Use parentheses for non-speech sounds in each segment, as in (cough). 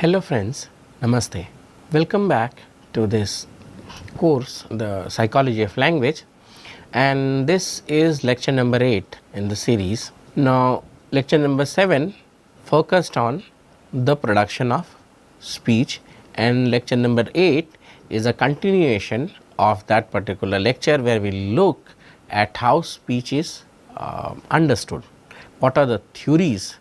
Hello friends, Namaste. Welcome back to this course, the Psychology of Language and this is lecture number 8 in the series. Now lecture number 7 focused on the production of speech and lecture number 8 is a continuation of that particular lecture where we look at how speech is uh, understood. What are the theories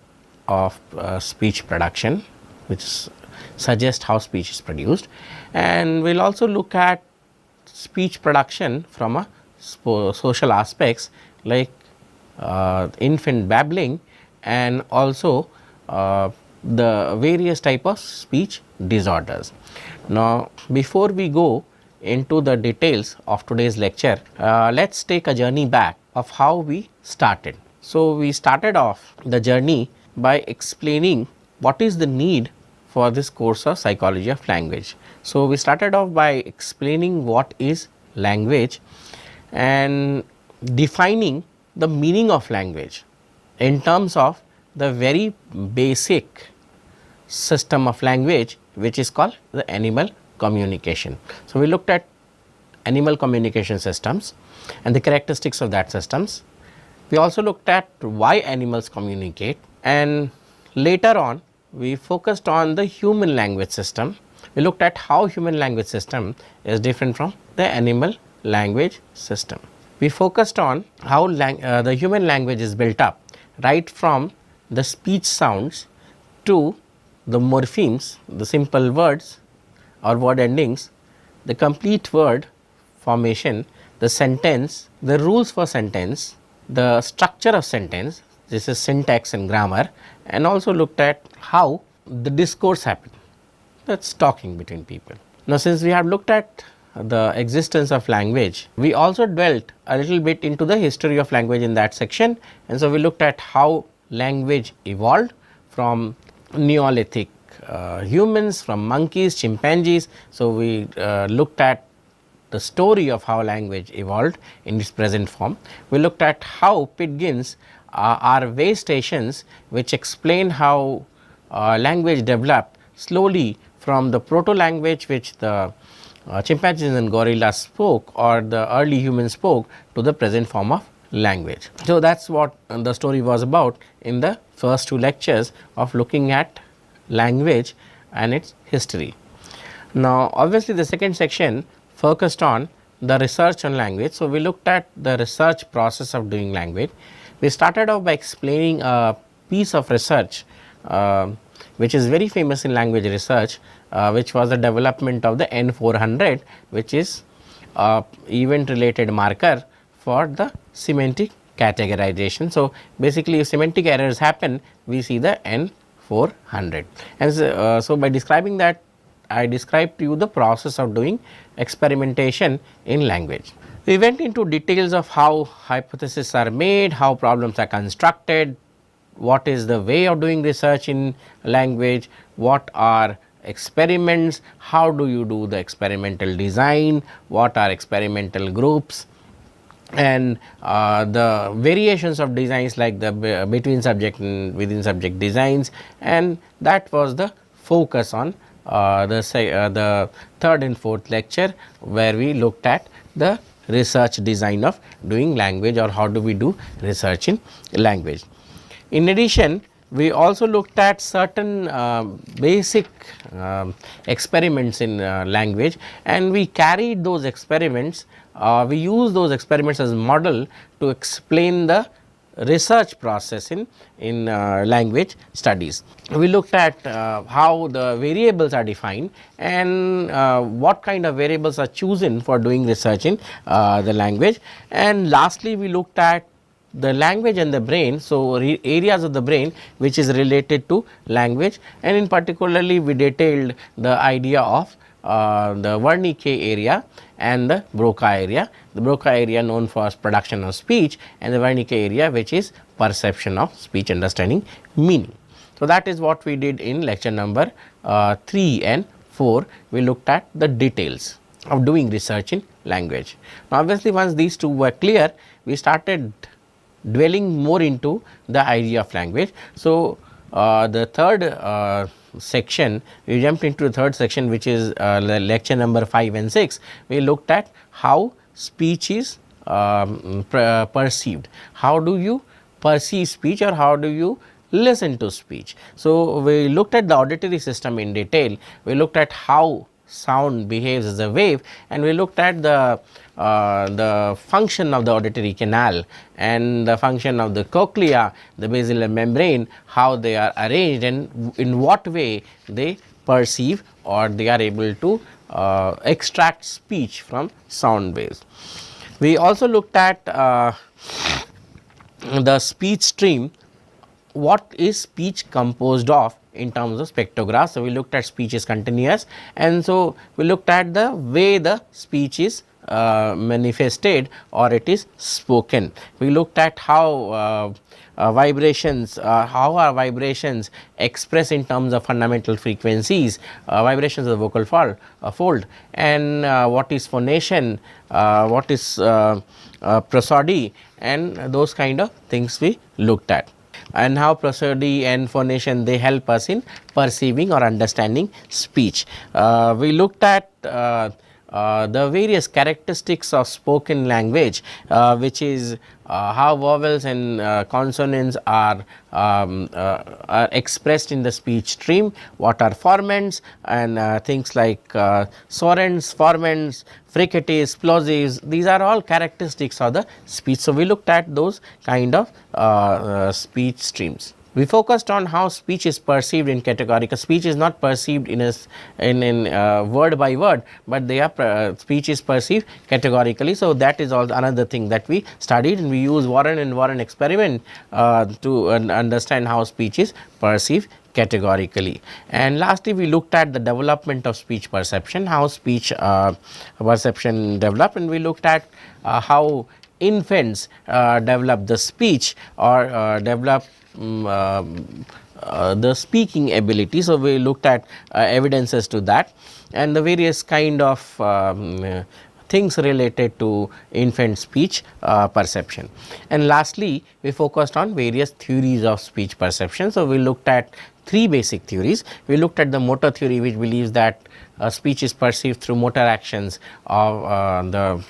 of uh, speech production which suggest how speech is produced and we will also look at speech production from a social aspects like uh, infant babbling and also uh, the various type of speech disorders. Now, before we go into the details of today's lecture, uh, let us take a journey back of how we started. So, we started off the journey by explaining what is the need for this course of psychology of language. So, we started off by explaining what is language and defining the meaning of language in terms of the very basic system of language which is called the animal communication. So, we looked at animal communication systems and the characteristics of that systems. We also looked at why animals communicate and later on we focused on the human language system. We looked at how human language system is different from the animal language system. We focused on how uh, the human language is built up right from the speech sounds to the morphemes, the simple words or word endings, the complete word formation, the sentence, the rules for sentence, the structure of sentence, this is syntax and grammar and also looked at how the discourse happened that is talking between people. Now, since we have looked at the existence of language, we also dwelt a little bit into the history of language in that section and so we looked at how language evolved from Neolithic uh, humans, from monkeys, chimpanzees. So, we uh, looked at the story of how language evolved in its present form. We looked at how pidgins uh, are way stations which explain how uh, language developed slowly from the proto language which the uh, chimpanzees and gorillas spoke or the early humans spoke to the present form of language. So, that is what the story was about in the first two lectures of looking at language and its history. Now, obviously, the second section focused on the research on language. So, we looked at the research process of doing language we started off by explaining a piece of research uh, which is very famous in language research uh, which was the development of the N400 which is a event related marker for the semantic categorization. So, basically if semantic errors happen we see the N400 and so, uh, so by describing that I described to you the process of doing experimentation in language. We went into details of how hypotheses are made, how problems are constructed, what is the way of doing research in language, what are experiments, how do you do the experimental design, what are experimental groups and uh, the variations of designs like the between subject and within subject designs and that was the focus on uh, the uh, the third and fourth lecture where we looked at the research design of doing language or how do we do research in language. In addition, we also looked at certain uh, basic uh, experiments in uh, language and we carried those experiments, uh, we use those experiments as model to explain the research process in, in uh, language studies. We looked at uh, how the variables are defined and uh, what kind of variables are chosen for doing research in uh, the language and lastly we looked at the language and the brain. So, areas of the brain which is related to language and in particularly we detailed the idea of uh, the Wernicke area and the Broca area. The Broca area known for production of speech and the Wernicke area which is perception of speech understanding meaning. So, that is what we did in lecture number uh, 3 and 4. We looked at the details of doing research in language. Now, obviously, once these two were clear, we started dwelling more into the idea of language. So, the third uh, section we jumped into the third section which is uh, lecture number 5 and 6 we looked at how speech is um, perceived. How do you perceive speech or how do you listen to speech? So we looked at the auditory system in detail. We looked at how sound behaves as a wave and we looked at the uh, the function of the auditory canal and the function of the cochlea, the basilar membrane, how they are arranged and in what way they perceive or they are able to uh, extract speech from sound waves. We also looked at uh, the speech stream, what is speech composed of in terms of spectrograph. So, we looked at speech is continuous and so we looked at the way the speech is uh, manifested or it is spoken. We looked at how uh, uh, vibrations, uh, how are vibrations expressed in terms of fundamental frequencies, uh, vibrations of the vocal fold, uh, fold and what is phonation, what is prosody and those kind of things we looked at and how prosody and phonation they help us in perceiving or understanding speech. we looked at uh, the various characteristics of spoken language uh, which is uh, how vowels and uh, consonants are, um, uh, are expressed in the speech stream, what are formants and uh, things like sonorants, formants, fricates, plosives these are all characteristics of the speech. So, we looked at those kind of speech streams. We focused on how speech is perceived in categorical. Speech is not perceived in a, in, in uh, word by word, but they are uh, speech is perceived categorically. So, that is also another thing that we studied and we use Warren and Warren experiment uh, to understand how speech is perceived categorically. And lastly, we looked at the development of speech perception, how speech uh, perception developed and we looked at uh, how infants uh, develop the speech or uh, develop um, the speaking ability. So, we looked at evidences to that and the various kind of um, things related to infant speech uh, perception. And lastly, we focused on various theories of speech perception. So, we looked at three basic theories. We looked at the motor theory which believes that uh, speech is perceived through motor actions of uh, the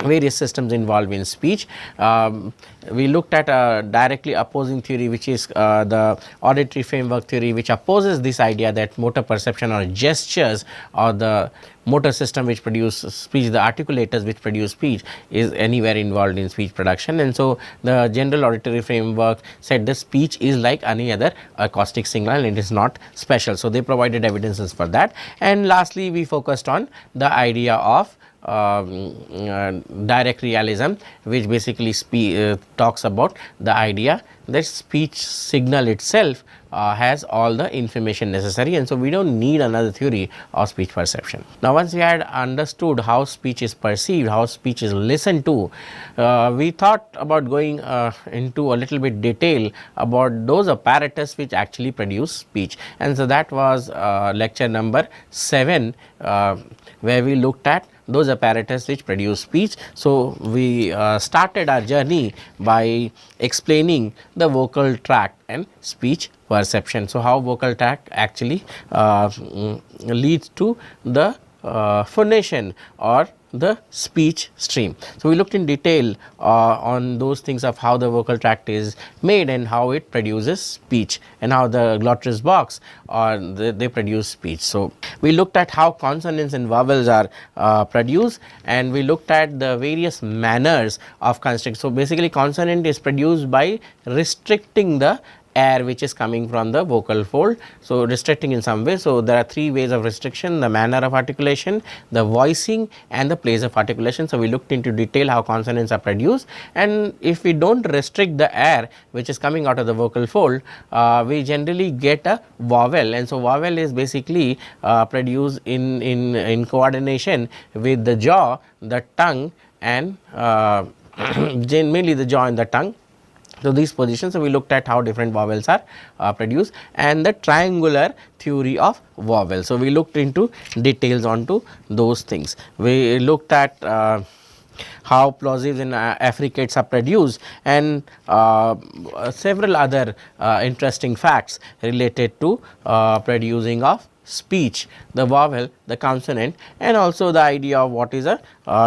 various systems involved in speech. Um, we looked at a directly opposing theory which is uh, the auditory framework theory which opposes this idea that motor perception or gestures or the motor system which produce speech, the articulators which produce speech is anywhere involved in speech production. And so, the general auditory framework said the speech is like any other acoustic signal and it is not special. So, they provided evidences for that. And lastly, we focused on the idea of uh, direct realism which basically uh, talks about the idea that speech signal itself uh, has all the information necessary and so we do not need another theory of speech perception. Now once we had understood how speech is perceived, how speech is listened to, uh, we thought about going uh, into a little bit detail about those apparatus which actually produce speech and so that was uh, lecture number 7 where we looked at those apparatus which produce speech. So, we uh, started our journey by explaining the vocal tract and speech perception. So, how vocal tract actually uh, leads to the uh, phonation or the speech stream. So, we looked in detail uh, on those things of how the vocal tract is made and how it produces speech and how the glottis box or the, they produce speech. So, we looked at how consonants and vowels are uh, produced and we looked at the various manners of constriction. So, basically consonant is produced by restricting the air which is coming from the vocal fold. So, restricting in some way. So, there are three ways of restriction the manner of articulation, the voicing and the place of articulation. So, we looked into detail how consonants are produced and if we do not restrict the air which is coming out of the vocal fold, uh, we generally get a vowel and so vowel is basically uh, produced in, in, in coordination with the jaw, the tongue and uh, (clears throat) mainly the jaw and the tongue so, these positions so we looked at how different vowels are uh, produced and the triangular theory of vowels. So, we looked into details onto those things. We looked at uh, how plosives and uh, affricates are produced and uh, several other uh, interesting facts related to uh, producing of speech, the vowel, the consonant and also the idea of what is a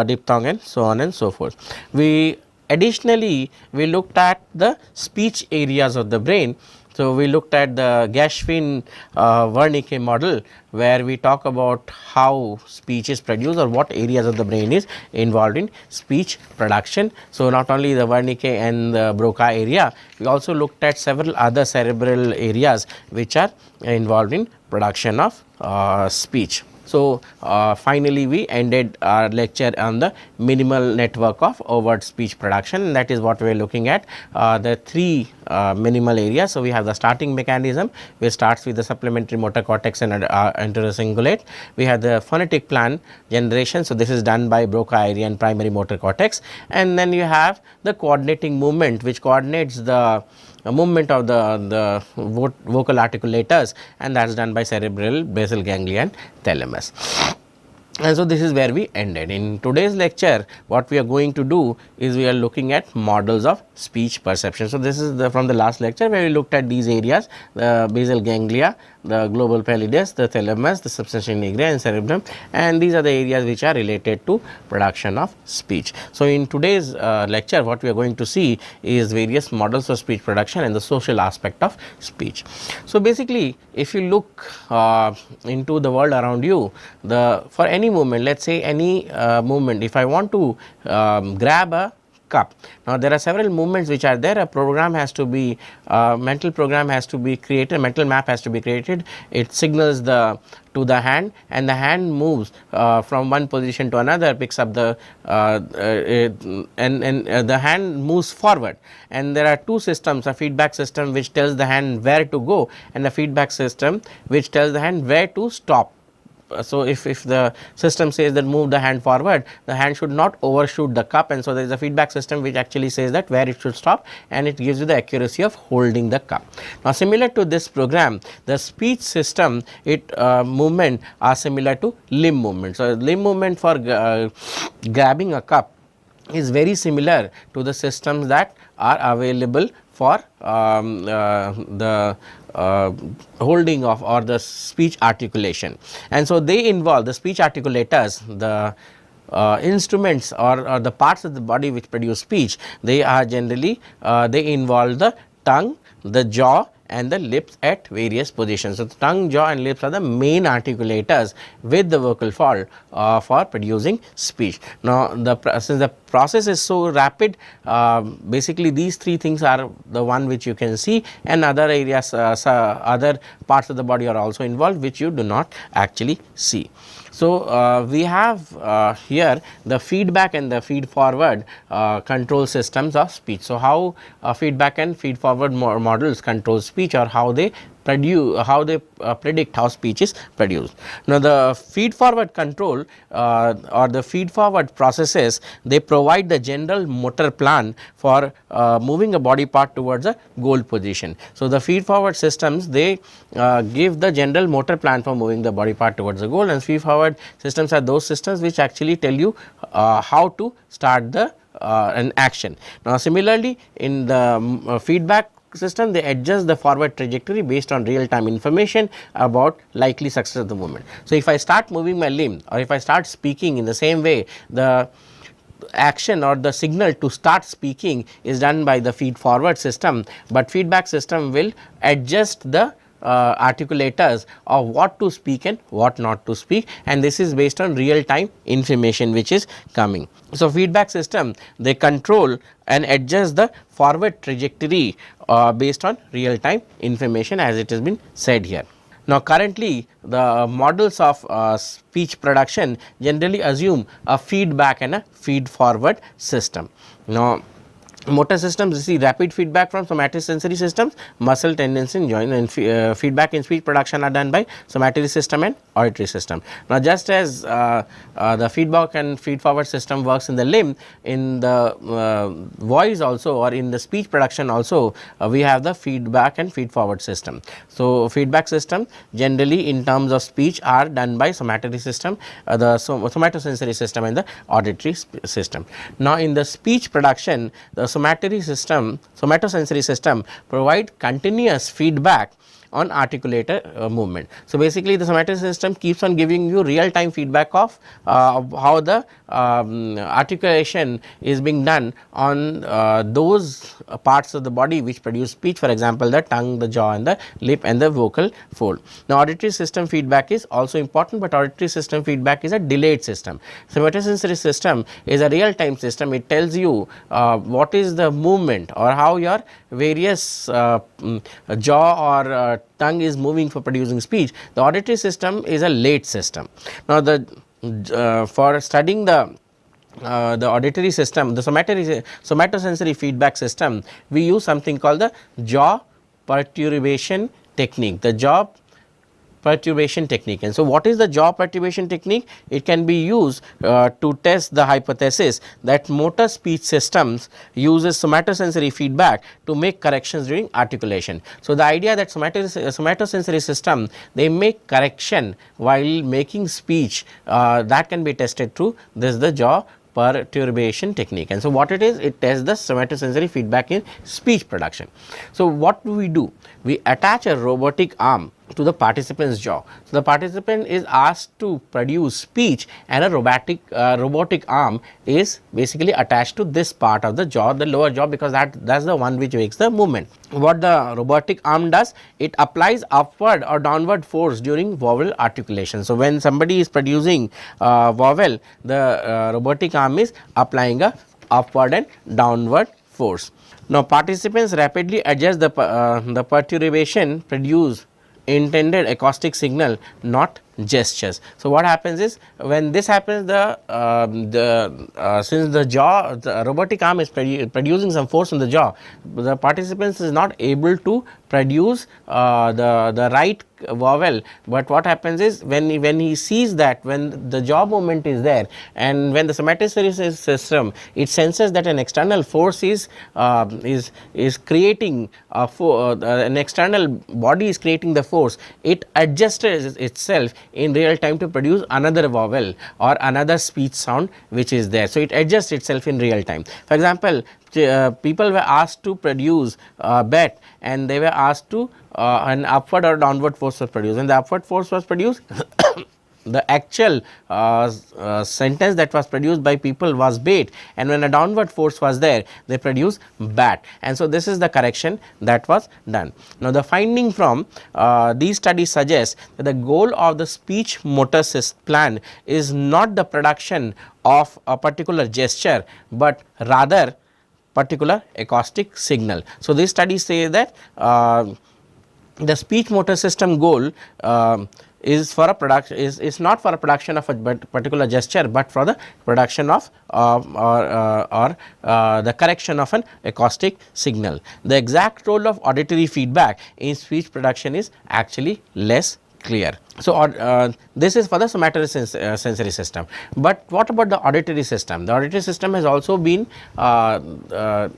diphthong and so on and so forth. We Additionally, we looked at the speech areas of the brain. So, we looked at the Geschwind uh, Wernicke model where we talk about how speech is produced or what areas of the brain is involved in speech production. So, not only the Wernicke and the Broca area, we also looked at several other cerebral areas which are involved in production of uh, speech. So, uh, finally, we ended our lecture on the minimal network of overt speech production that is what we are looking at uh, the three uh, minimal areas. So, we have the starting mechanism which starts with the supplementary motor cortex and uh, cingulate. We have the phonetic plan generation. So, this is done by Broca area and primary motor cortex and then you have the coordinating movement which coordinates the movement of the, the vo vocal articulators and that is done by cerebral basal ganglia and thalamus. And so, this is where we ended. In today's lecture, what we are going to do is we are looking at models of speech perception. So, this is the, from the last lecture where we looked at these areas, the basal ganglia, the globus pallidus, the thalamus, the substantia nigra and cerebrum and these are the areas which are related to production of speech. So, in today's uh, lecture what we are going to see is various models of speech production and the social aspect of speech. So, basically if you look uh, into the world around you the for any movement let us say any uh, movement if I want to um, grab a Now, there are several movements which are there. A program has to be uh, mental program has to be created mental map has to be created. It signals the to the hand and the hand moves uh, from one position to another picks up the uh, uh, and, and uh, the hand moves forward. And there are two systems a feedback system which tells the hand where to go and a feedback system which tells the hand where to stop so if, if the system says that move the hand forward, the hand should not overshoot the cup and so there is a feedback system which actually says that where it should stop and it gives you the accuracy of holding the cup. Now similar to this program, the speech system it uh, movement are similar to limb movement. So limb movement for uh, grabbing a cup is very similar to the systems that are available for um, uh, the uh, holding of or the speech articulation. And so, they involve the speech articulators the uh, instruments or, or, the parts of the body which produce speech they are generally uh, they involve the tongue, the jaw and the lips at various positions. So, the tongue, jaw and lips are the main articulators with the vocal fold uh, for producing speech. Now, the since the process is so rapid uh, basically these three things are the one which you can see and other areas uh, other parts of the body are also involved which you do not actually see. So, uh, we have uh, here the feedback and the feed forward uh, control systems of speech. So, how uh, feedback and feed forward mo models control speech or how they produce how they uh, predict how speech is produced. Now, the feed forward control uh, or the feed forward processes they provide the general motor plan for uh, moving a body part towards a goal position. So, the feed forward systems they uh, give the general motor plan for moving the body part towards the goal and feed forward systems are those systems which actually tell you uh, how to start the uh, an action. Now, similarly in the um, feedback system they adjust the forward trajectory based on real time information about likely success of the movement. So, if I start moving my limb or if I start speaking in the same way the action or the signal to start speaking is done by the feed forward system, but feedback system will adjust the uh, articulators of what to speak and what not to speak and this is based on real time information which is coming. So, feedback system they control and adjust the forward trajectory uh, based on real time information as it has been said here. Now, currently the models of uh, speech production generally assume a feedback and a feed forward system. Now, motor systems receive rapid feedback from somatosensory systems, muscle tendency and joint and uh, feedback in speech production are done by somatory system and auditory system. Now, just as uh, uh, the feedback and feed forward system works in the limb, in the uh, voice also or in the speech production also uh, we have the feedback and feed forward system. So, feedback system generally in terms of speech are done by somatory system, uh, the somatosensory system and the auditory system. Now, in the speech production the somatory system, somatosensory system provide continuous feedback on articulator uh, movement. So, basically the somatic system keeps on giving you real time feedback of uh, how the um, articulation is being done on uh, those parts of the body which produce speech for example, the tongue, the jaw and the lip and the vocal fold. Now, auditory system feedback is also important, but auditory system feedback is a delayed system. Somatosensory system is a real time system, it tells you uh, what is the movement or how your various uh, mm, jaw or tongue is moving for producing speech. The auditory system is a late system. Now, the uh, for studying the uh, the auditory system, the somatory, somatosensory feedback system, we use something called the jaw perturbation technique. The jaw perturbation technique. And so, what is the jaw perturbation technique? It can be used uh, to test the hypothesis that motor speech systems uses somatosensory feedback to make corrections during articulation. So, the idea that somatosensory system they make correction while making speech uh, that can be tested through this the jaw perturbation technique. And so, what it is? It tests the somatosensory feedback in speech production. So, what do we do? We attach a robotic arm to the participant's jaw. So, the participant is asked to produce speech and a robotic uh, robotic arm is basically attached to this part of the jaw the lower jaw because that that is the one which makes the movement. What the robotic arm does it applies upward or downward force during vowel articulation. So, when somebody is producing uh, vowel the uh, robotic arm is applying a upward and downward force. Now, participants rapidly adjust the, uh, the perturbation produced intended acoustic signal not gestures. So, what happens is when this happens the uh, the uh, since the jaw the robotic arm is produ producing some force on the jaw the participants is not able to produce uh, the the right vowel, but what happens is when he, when he sees that when the jaw movement is there and when the somatosensory system it senses that an external force is uh, is is creating a uh, an external body is creating the force it adjusts itself in real time to produce another vowel or another speech sound which is there. So, it adjusts itself in real time. For example, uh, people were asked to produce a bet and they were asked to uh, an upward or downward force was produced and the upward force was produced (coughs) (coughs) the actual uh, uh, sentence that was produced by people was bait and when a downward force was there they produce bat and so this is the correction that was done. Now the finding from uh, these studies suggests that the goal of the speech motor system plan is not the production of a particular gesture but rather particular acoustic signal. So these studies say that uh, the speech motor system goal uh, is for a production is, is not for a production of a particular gesture, but for the production of uh, or, uh, or uh, the correction of an acoustic signal. The exact role of auditory feedback in speech production is actually less clear. So, uh, this is for the somatory sens uh, sensory system, but what about the auditory system? The auditory system has also been uh,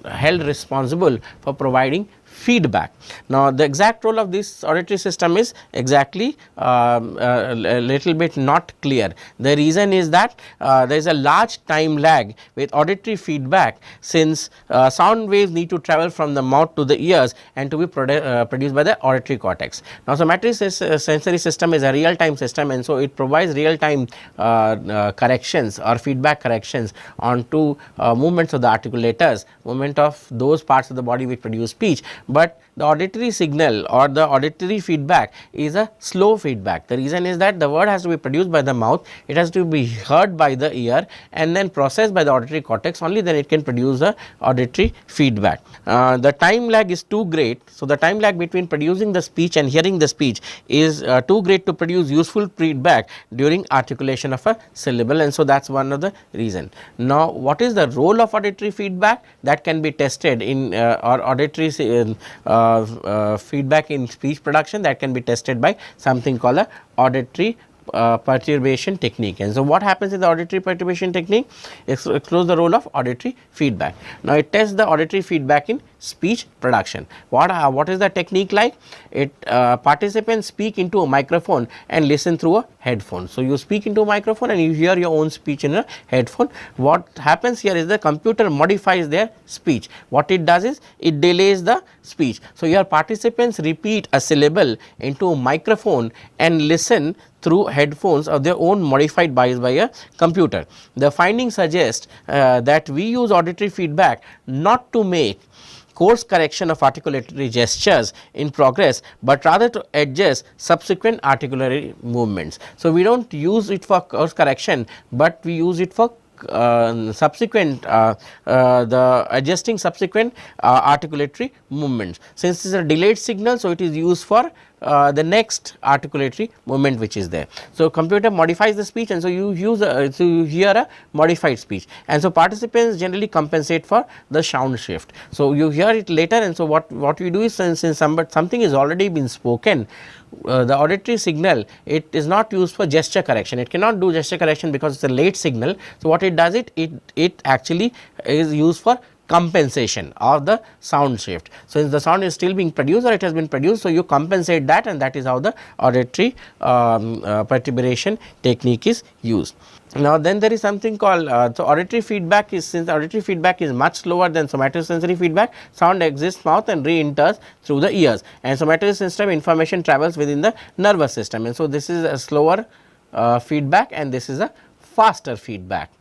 held responsible for providing feedback. Now, the exact role of this auditory system is exactly um, uh, a little bit not clear. The reason is that uh, there is a large time lag with auditory feedback since uh, sound waves need to travel from the mouth to the ears and to be produ uh, produced by the auditory cortex. Now, somatic sensory system is a real time system and so it provides real time uh, uh, corrections or feedback corrections onto movements of the articulators, movement of those parts of the body which produce speech but the auditory signal or the auditory feedback is a slow feedback. The reason is that the word has to be produced by the mouth, it has to be heard by the ear and then processed by the auditory cortex only then it can produce a auditory feedback. Uh, the time lag is too great. So, the time lag between producing the speech and hearing the speech is uh, too great to produce useful feedback during articulation of a syllable and so that is one of the reason. Now, what is the role of auditory feedback that can be tested in uh, or auditory uh, uh, Uh, uh, feedback in speech production that can be tested by something called a auditory uh, perturbation technique. And so, what happens in the auditory perturbation technique? It explores the role of auditory feedback. Now, it tests the auditory feedback in speech production. What, uh, what is the technique like? It uh, participants speak into a microphone and listen through a headphone. So, you speak into a microphone and you hear your own speech in a headphone. What happens here is the computer modifies their speech. What it does is it delays the speech. So, your participants repeat a syllable into a microphone and listen through headphones of their own modified bias by a computer. The findings suggest uh, that we use auditory feedback not to make course correction of articulatory gestures in progress, but rather to adjust subsequent articulatory movements. So, we do not use it for course correction, but we use it for uh, subsequent uh, uh, the adjusting subsequent uh, articulatory movements. Since it is a delayed signal, so it is used for uh, the next articulatory movement which is there. So, computer modifies the speech and so you use a, so you hear a modified speech and so participants generally compensate for the sound shift. So, you hear it later and so what, what we do is since, since some, something is already been spoken uh, the auditory signal it is not used for gesture correction it cannot do gesture correction because it is a late signal. So, what it does it it it actually is used for compensation of the sound shift. So, since the sound is still being produced or it has been produced, so you compensate that and that is how the auditory um, uh, perturbation technique is used. Now, then there is something called uh, so auditory feedback is since auditory feedback is much slower than somatosensory feedback, sound exits mouth and re-enters through the ears and somatosensory system information travels within the nervous system and so this is a slower uh, feedback and this is a faster feedback.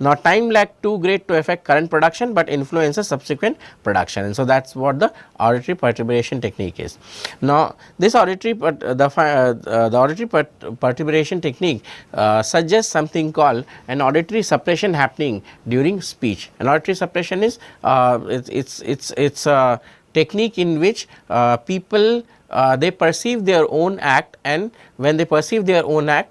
Now, time lag too great to affect current production, but influences subsequent production and so that is what the auditory perturbation technique is. Now, this auditory uh, the, uh, the auditory perturbation technique uh, suggests something called an auditory suppression happening during speech. An auditory suppression is uh, it's it's it's it's a technique in which uh, people uh, they perceive their own act and when they perceive their own act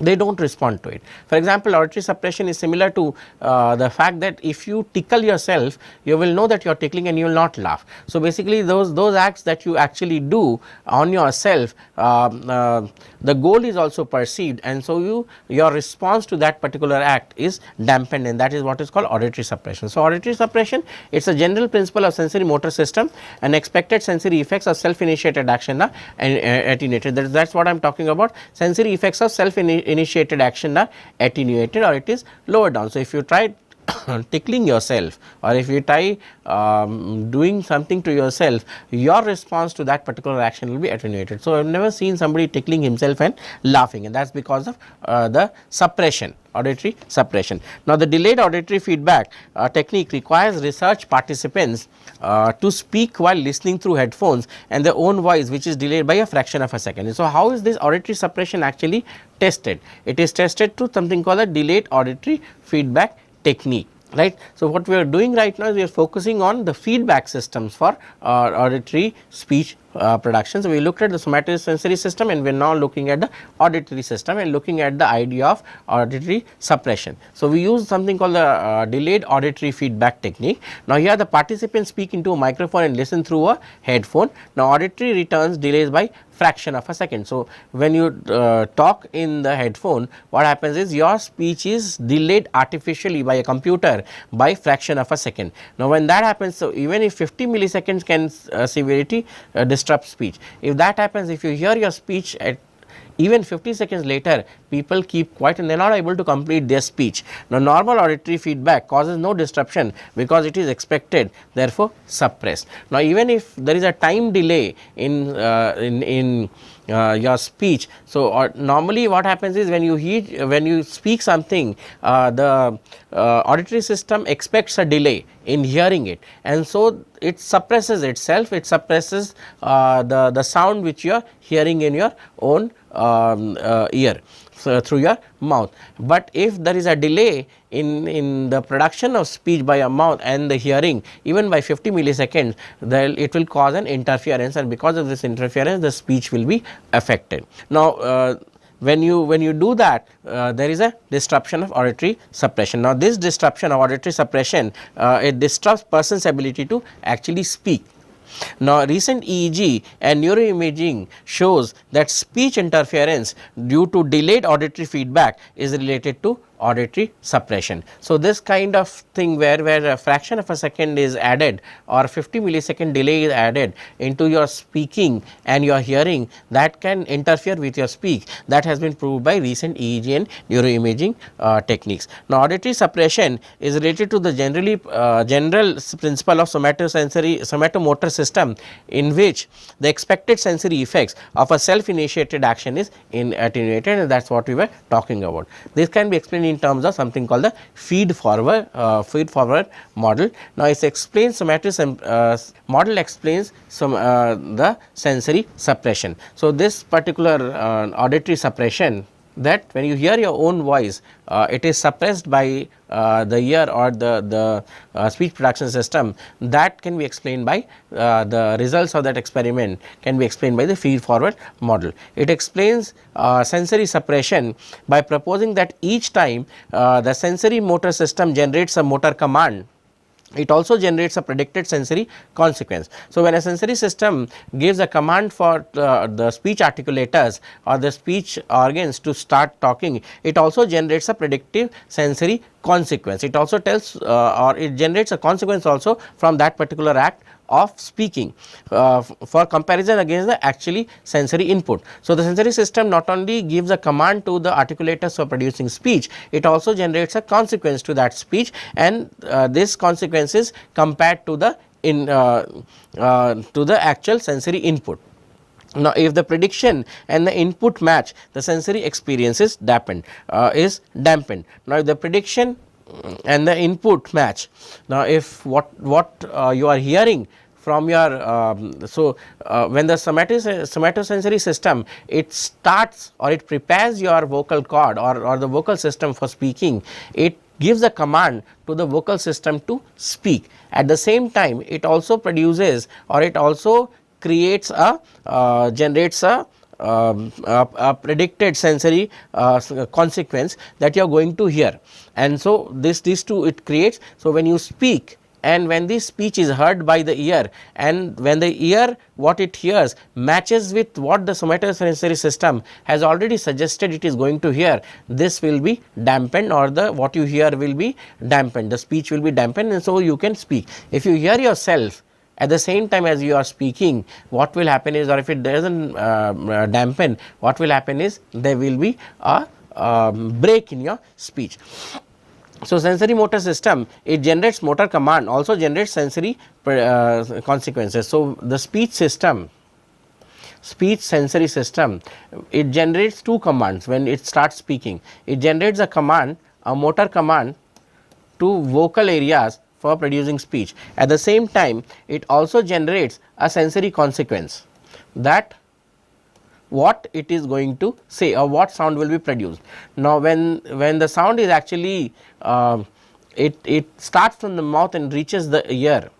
they do not respond to it. For example, auditory suppression is similar to uh, the fact that if you tickle yourself, you will know that you are tickling and you will not laugh. So, basically those, those acts that you actually do on yourself, uh, uh, the goal is also perceived and so you your response to that particular act is dampened and that is what is called auditory suppression. So, auditory suppression it is a general principle of sensory motor system and expected sensory effects of self initiated action are attenuated that is what I am talking about sensory effects of self initiated initiated action are attenuated or it is lower down. So, if you try (coughs) tickling yourself or if you try um, doing something to yourself, your response to that particular action will be attenuated. So, I have never seen somebody tickling himself and laughing and that is because of uh, the suppression auditory suppression. Now, the delayed auditory feedback uh, technique requires research participants uh, to speak while listening through headphones and their own voice which is delayed by a fraction of a second. So, how is this auditory suppression actually tested? It is tested through something called a delayed auditory feedback technique right. So, what we are doing right now is we are focusing on the feedback systems for uh, auditory speech uh, production. So, we looked at the somatosensory system and we are now looking at the auditory system and looking at the idea of auditory suppression. So, we use something called the uh, delayed auditory feedback technique. Now, here the participants speak into a microphone and listen through a headphone. Now, auditory returns delays by fraction of a second. So, when you uh, talk in the headphone what happens is your speech is delayed artificially by a computer by fraction of a second. Now, when that happens so even if 50 milliseconds can uh, severity uh, disrupt speech. If that happens if you hear your speech at even 50 seconds later people keep quiet and they are not able to complete their speech. Now, normal auditory feedback causes no disruption because it is expected therefore suppressed. Now, even if there is a time delay in, uh, in, in uh, your speech. So, uh, normally what happens is when you hear when you speak something uh, the uh, auditory system expects a delay in hearing it. And so it suppresses itself. It suppresses uh, the the sound which you are hearing in your own um, uh, ear so through your mouth. But if there is a delay in, in the production of speech by a mouth and the hearing even by 50 milliseconds then it will cause an interference and because of this interference the speech will be affected. Now, uh, when you when you do that uh, there is a disruption of auditory suppression. Now, this disruption of auditory suppression uh, it disrupts person's ability to actually speak now, recent EEG and neuroimaging shows that speech interference due to delayed auditory feedback is related to auditory suppression. So, this kind of thing where, where a fraction of a second is added or 50 millisecond delay is added into your speaking and your hearing that can interfere with your speak that has been proved by recent EEG and neuroimaging uh, techniques. Now, auditory suppression is related to the generally uh, general principle of somatosensory somatomotor system in which the expected sensory effects of a self initiated action is in attenuated and that is what we were talking about. This can be explained in terms of something called the feed forward uh, feed forward model. Now, it explains somatic uh, model explains some uh, the sensory suppression. So, this particular uh, auditory suppression that when you hear your own voice uh, it is suppressed by uh, the ear or the, the uh, speech production system that can be explained by uh, the results of that experiment can be explained by the feed forward model. It explains uh, sensory suppression by proposing that each time uh, the sensory motor system generates a motor command it also generates a predicted sensory consequence. So, when a sensory system gives a command for uh, the speech articulators or the speech organs to start talking, it also generates a predictive sensory consequence. It also tells uh, or it generates a consequence also from that particular act of speaking uh, for comparison against the actually sensory input. So, the sensory system not only gives a command to the articulators for producing speech, it also generates a consequence to that speech and uh, this consequence is compared to the in uh, uh to the actual sensory input. Now, if the prediction and the input match the sensory experience is dampened uh, is dampened. Now, if the prediction and the input match. Now, if what what uh, you are hearing from your um, so uh, when the somatic somatosensory system it starts or it prepares your vocal cord or, or the vocal system for speaking it gives a command to the vocal system to speak at the same time it also produces or it also creates a uh, generates a, predicted sensory uh, consequence that you are going to hear. And so this these two it creates so when you speak and when this speech is heard by the ear and when the ear what it hears matches with what the somatosensory system has already suggested it is going to hear this will be dampened or the what you hear will be dampened. The speech will be dampened and so you can speak. If you hear yourself at the same time as you are speaking what will happen is or if it does not uh, uh, dampen what will happen is there will be a um, break in your speech. So, sensory motor system it generates motor command also generates sensory uh, consequences. So, the speech system speech sensory system it generates two commands when it starts speaking it generates a command a motor command to vocal areas for producing speech. At the same time it also generates a sensory consequence that what it is going to say or what sound will be produced. Now, when, when the sound is actually uh, it, it starts from the mouth and reaches the ear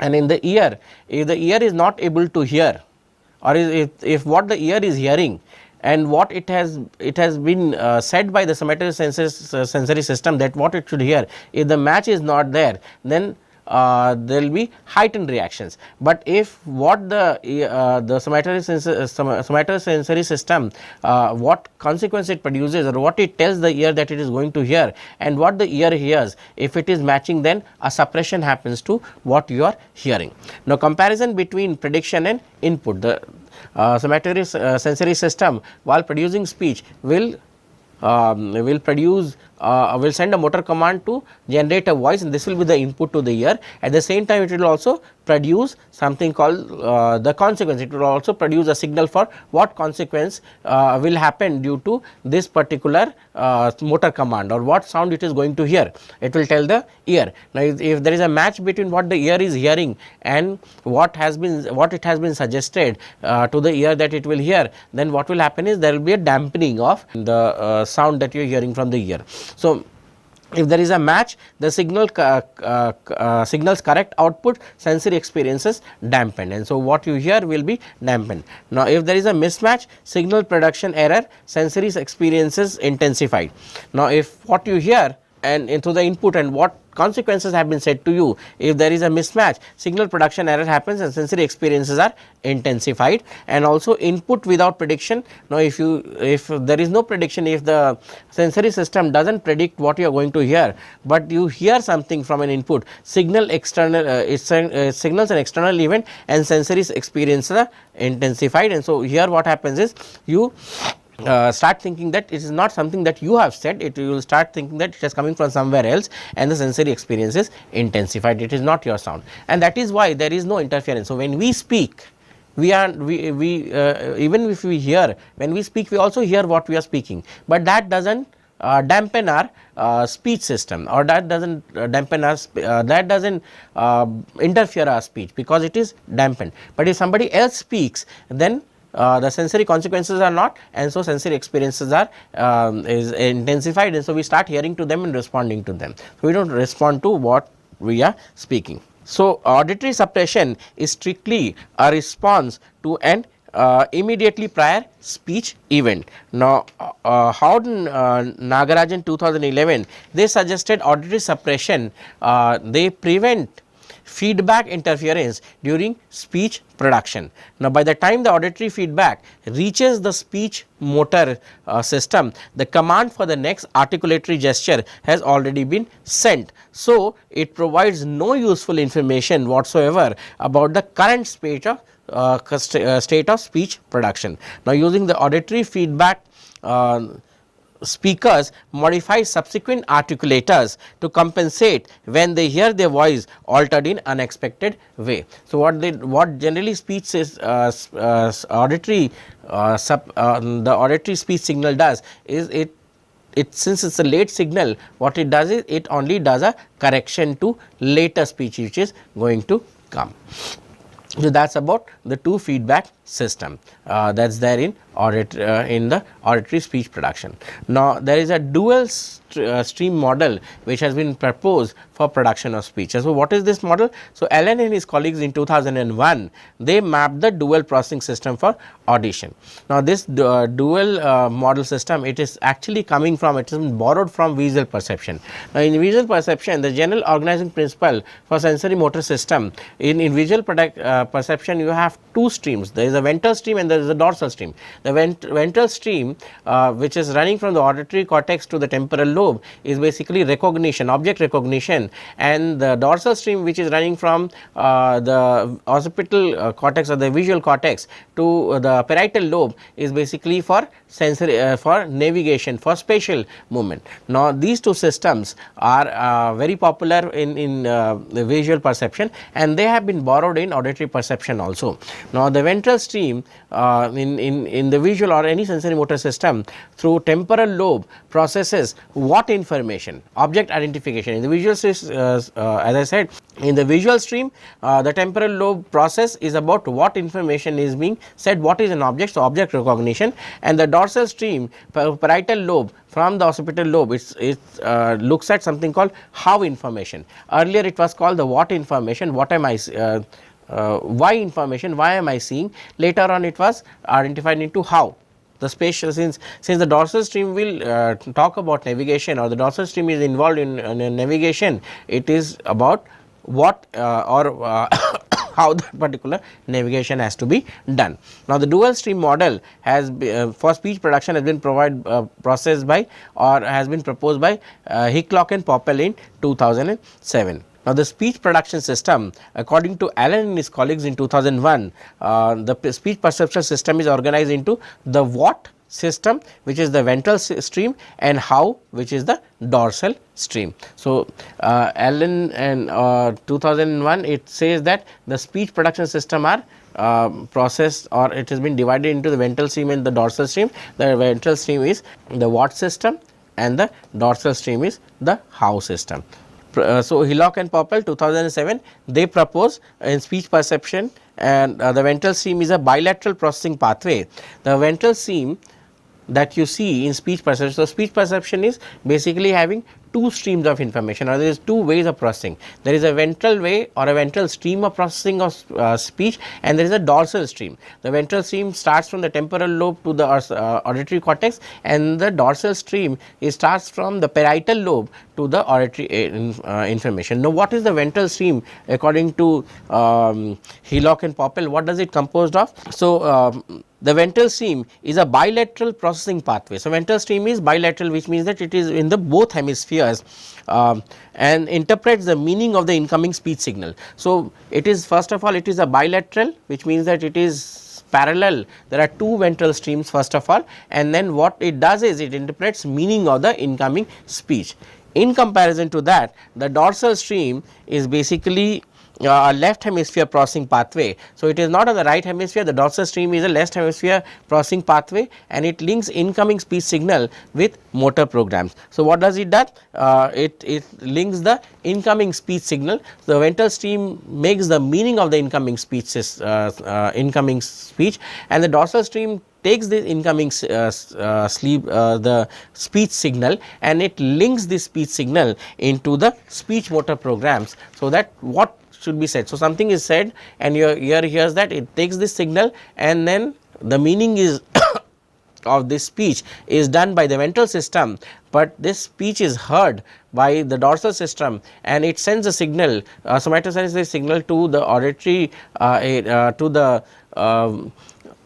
and in the ear if the ear is not able to hear or if, if what the ear is hearing and what it has it has been uh, said by the somatory senses, uh, sensory system that what it should hear if the match is not there then uh, there will be heightened reactions. But if what the uh, the somatory, sensor, somatory sensory system uh, what consequence it produces or what it tells the ear that it is going to hear and what the ear hears if it is matching then a suppression happens to what you are hearing. Now comparison between prediction and input the uh, somatory uh, sensory system while producing speech will um, will produce uh, will send a motor command to generate a voice and this will be the input to the ear. At the same time it will also produce something called uh, the consequence. It will also produce a signal for what consequence uh, will happen due to this particular uh, motor command or what sound it is going to hear. It will tell the ear. Now, if, if, there is a match between what the ear is hearing and what has been what it has been suggested uh, to the ear that it will hear, then what will happen is there will be a dampening of the uh, sound that you are hearing from the ear. So, if there is a match the signal uh, uh, uh, signals correct output sensory experiences dampened and so what you hear will be dampened. Now if there is a mismatch signal production error sensory experiences intensified. Now if what you hear and into the input and what consequences have been said to you. If there is a mismatch signal production error happens and sensory experiences are intensified and also input without prediction. Now, if you if there is no prediction if the sensory system does not predict what you are going to hear, but you hear something from an input signal external uh, uh, signals an external event and sensory experiences are intensified and so here what happens is you uh, start thinking that it is not something that you have said it you will start thinking that it is coming from somewhere else and the sensory experience is intensified it is not your sound and that is why there is no interference. So, when we speak we are we, we uh, even if we hear when we speak we also hear what we are speaking, but that does not uh, dampen our uh, speech system or that does not uh, dampen our uh, that does not uh, interfere our speech because it is dampened. But if somebody else speaks then uh, the sensory consequences are not and so sensory experiences are um, is intensified and so we start hearing to them and responding to them. So, we do not respond to what we are speaking. So, auditory suppression is strictly a response to an uh, immediately prior speech event. Now, uh, uh Howden uh, Nagarajan 2011 they suggested auditory suppression uh, they prevent feedback interference during speech production. Now, by the time the auditory feedback reaches the speech motor uh, system, the command for the next articulatory gesture has already been sent. So, it provides no useful information whatsoever about the current state of uh, uh, state of speech production. Now, using the auditory feedback uh, speakers modify subsequent articulators to compensate when they hear their voice altered in unexpected way. So, what they what generally speech is uh, uh, auditory uh, sub, uh, the auditory speech signal does is it it since it is a late signal what it does is it only does a correction to later speech which is going to come. So, that is about the two feedback system uh, that is there in audit uh, in the auditory speech production. Now, there is a dual st uh, stream model which has been proposed for production of speech. So, what is this model? So, Allen and his colleagues in 2001 they mapped the dual processing system for audition. Now, this uh, dual uh, model system it is actually coming from it is borrowed from visual perception. Now, in visual perception the general organizing principle for sensory motor system in, in visual product, uh, perception you have two streams there is a ventral stream and there is a dorsal stream. The vent ventral stream uh, which is running from the auditory cortex to the temporal lobe is basically recognition object recognition and the dorsal stream which is running from uh, the occipital uh, cortex or the visual cortex to the parietal lobe is basically for sensory uh, for navigation for spatial movement. Now these two systems are uh, very popular in, in uh, the visual perception and they have been borrowed in auditory perception also. Now the ventral stream uh, in, in, in the visual or any sensory motor system through temporal lobe processes what information? Object identification. In the visual uh, uh, as I said in the visual stream uh, the temporal lobe process is about what information is being said what is an object so object recognition and the dorsal stream parietal lobe from the occipital lobe it's it uh, looks at something called how information. Earlier it was called the what information what am I uh, uh, why information, why am I seeing. Later on it was identified into how the spatial since since the dorsal stream will uh, talk about navigation or the dorsal stream is involved in, in navigation it is about what uh, or uh, (coughs) how that particular navigation has to be done. Now, the dual stream model has uh, for speech production has been provided uh, processed by or has been proposed by uh, Hickok and Poeppel in 2007. Now, the speech production system according to Allen and his colleagues in 2001, uh, the speech perception system is organized into the what system which is the ventral stream and how which is the dorsal stream. So, uh, Allen and uh, 2001 it says that the speech production system are uh, processed or it has been divided into the ventral stream and the dorsal stream. The ventral stream is the what system and the dorsal stream is the how system. Uh, so, Hickok and Poeppel 2007 they propose in speech perception and uh, the ventral stream is a bilateral processing pathway. The ventral stream that you see in speech perception. So, speech perception is basically having two streams of information or there is two ways of processing. There is a ventral way or a ventral stream of processing of uh, speech and there is a dorsal stream. The ventral stream starts from the temporal lobe to the uh, auditory cortex and the dorsal stream starts from the parietal lobe to the auditory uh, information. Now, what is the ventral stream according to um, Hickok and Poeppel? What does it composed of? So, um, the ventral stream is a bilateral processing pathway. So, ventral stream is bilateral which means that it is in the both hemispheres um, and interprets the meaning of the incoming speech signal. So, it is first of all it is a bilateral which means that it is parallel there are two ventral streams first of all and then what it does is it interprets meaning of the incoming speech. In comparison to that the dorsal stream is basically uh, left hemisphere processing pathway. So, it is not on the right hemisphere the dorsal stream is a left hemisphere processing pathway and it links incoming speech signal with motor programs. So, what does it do? Uh, it, it links the incoming speech signal. The ventral stream makes the meaning of the incoming speech uh, uh, incoming speech and the dorsal stream takes the incoming uh, uh, sleep uh, the speech signal and it links this speech signal into the speech motor programs. So, that what should be said. So, something is said and your ear hears that it takes this signal and then the meaning is (coughs) of this speech is done by the ventral system, but this speech is heard by the dorsal system and it sends a signal uh, somatosensor signal to the auditory uh, uh, to the um,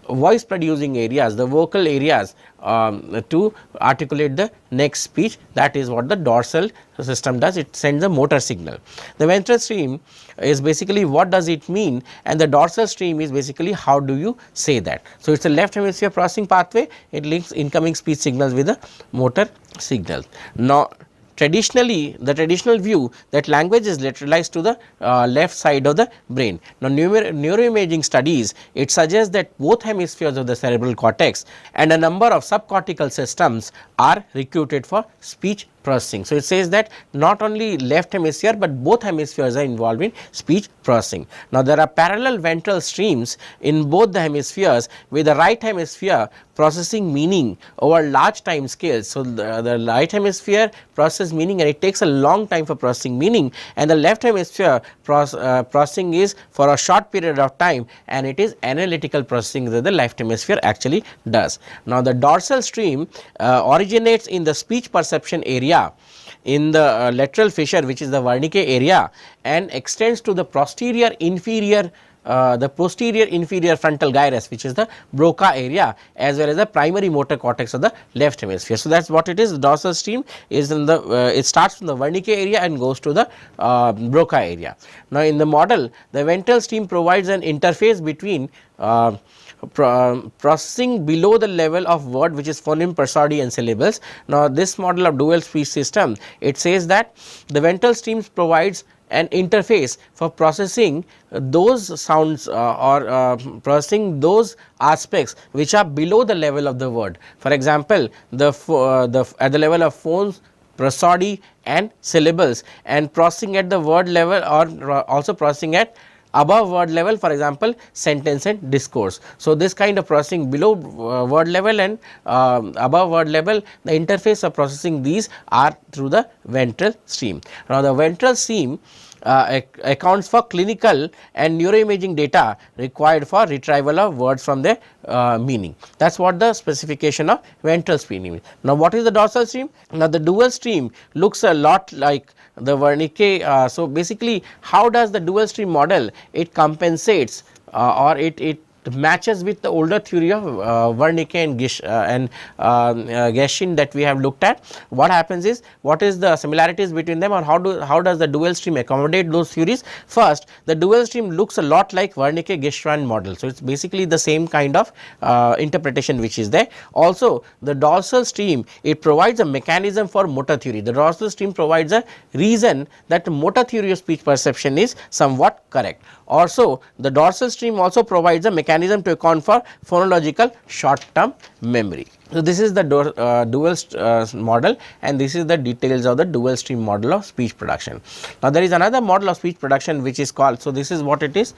voice producing areas, the vocal areas um, to articulate the next speech that is what the dorsal system does it sends a motor signal. The ventral stream is basically what does it mean and the dorsal stream is basically how do you say that. So, it is a left hemisphere processing pathway it links incoming speech signals with the motor signal. Now, traditionally the traditional view that language is lateralized to the uh, left side of the brain. Now, neuroimaging studies it suggests that both hemispheres of the cerebral cortex and a number of subcortical systems are recruited for speech processing. So, it says that not only left hemisphere, but both hemispheres are involved in speech processing. Now, there are parallel ventral streams in both the hemispheres with the right hemisphere processing meaning over large time scales. So, the, the right hemisphere process meaning and it takes a long time for processing meaning and the left hemisphere uh, processing is for a short period of time and it is analytical processing that the left hemisphere actually does. Now, the dorsal stream uh, originates in the speech perception area area in the uh, lateral fissure which is the Wernicke area and extends to the posterior inferior uh, the posterior inferior frontal gyrus which is the Broca area as well as the primary motor cortex of the left hemisphere. So, that is what it is dorsal stream is in the uh, it starts from the Wernicke area and goes to the uh, Broca area. Now, in the model the ventral stream provides an interface between uh, processing below the level of word which is phoneme, prosody and syllables. Now, this model of dual speech system it says that the ventral streams provides an interface for processing those sounds uh, or uh, processing those aspects which are below the level of the word. For example, the, uh, the at the level of phones prosody and syllables and processing at the word level or uh, also processing at above word level for example sentence and discourse. So, this kind of processing below uh, word level and uh, above word level the interface of processing these are through the ventral stream. Now, the ventral stream uh, ac accounts for clinical and neuroimaging data required for retrieval of words from their uh, meaning. That is what the specification of ventral stream is. Now, what is the dorsal stream? Now, the dual stream looks a lot like the Wernicke. Uh, so, basically how does the dual stream model it compensates uh, or it, it matches with the older theory of uh, Wernicke and Gish uh, and uh, Geschwind that we have looked at. What happens is what is the similarities between them or how do how does the dual stream accommodate those theories? First the dual stream looks a lot like Wernicke Geschwind model. So, it is basically the same kind of uh, interpretation which is there. Also the dorsal stream it provides a mechanism for motor theory. The dorsal stream provides a reason that motor theory of speech perception is somewhat correct. Also the dorsal stream also provides a mechanism to account for phonological short term memory. So, this is the uh, dual uh, model and this is the details of the dual stream model of speech production. Now, there is another model of speech production which is called, so this is what it is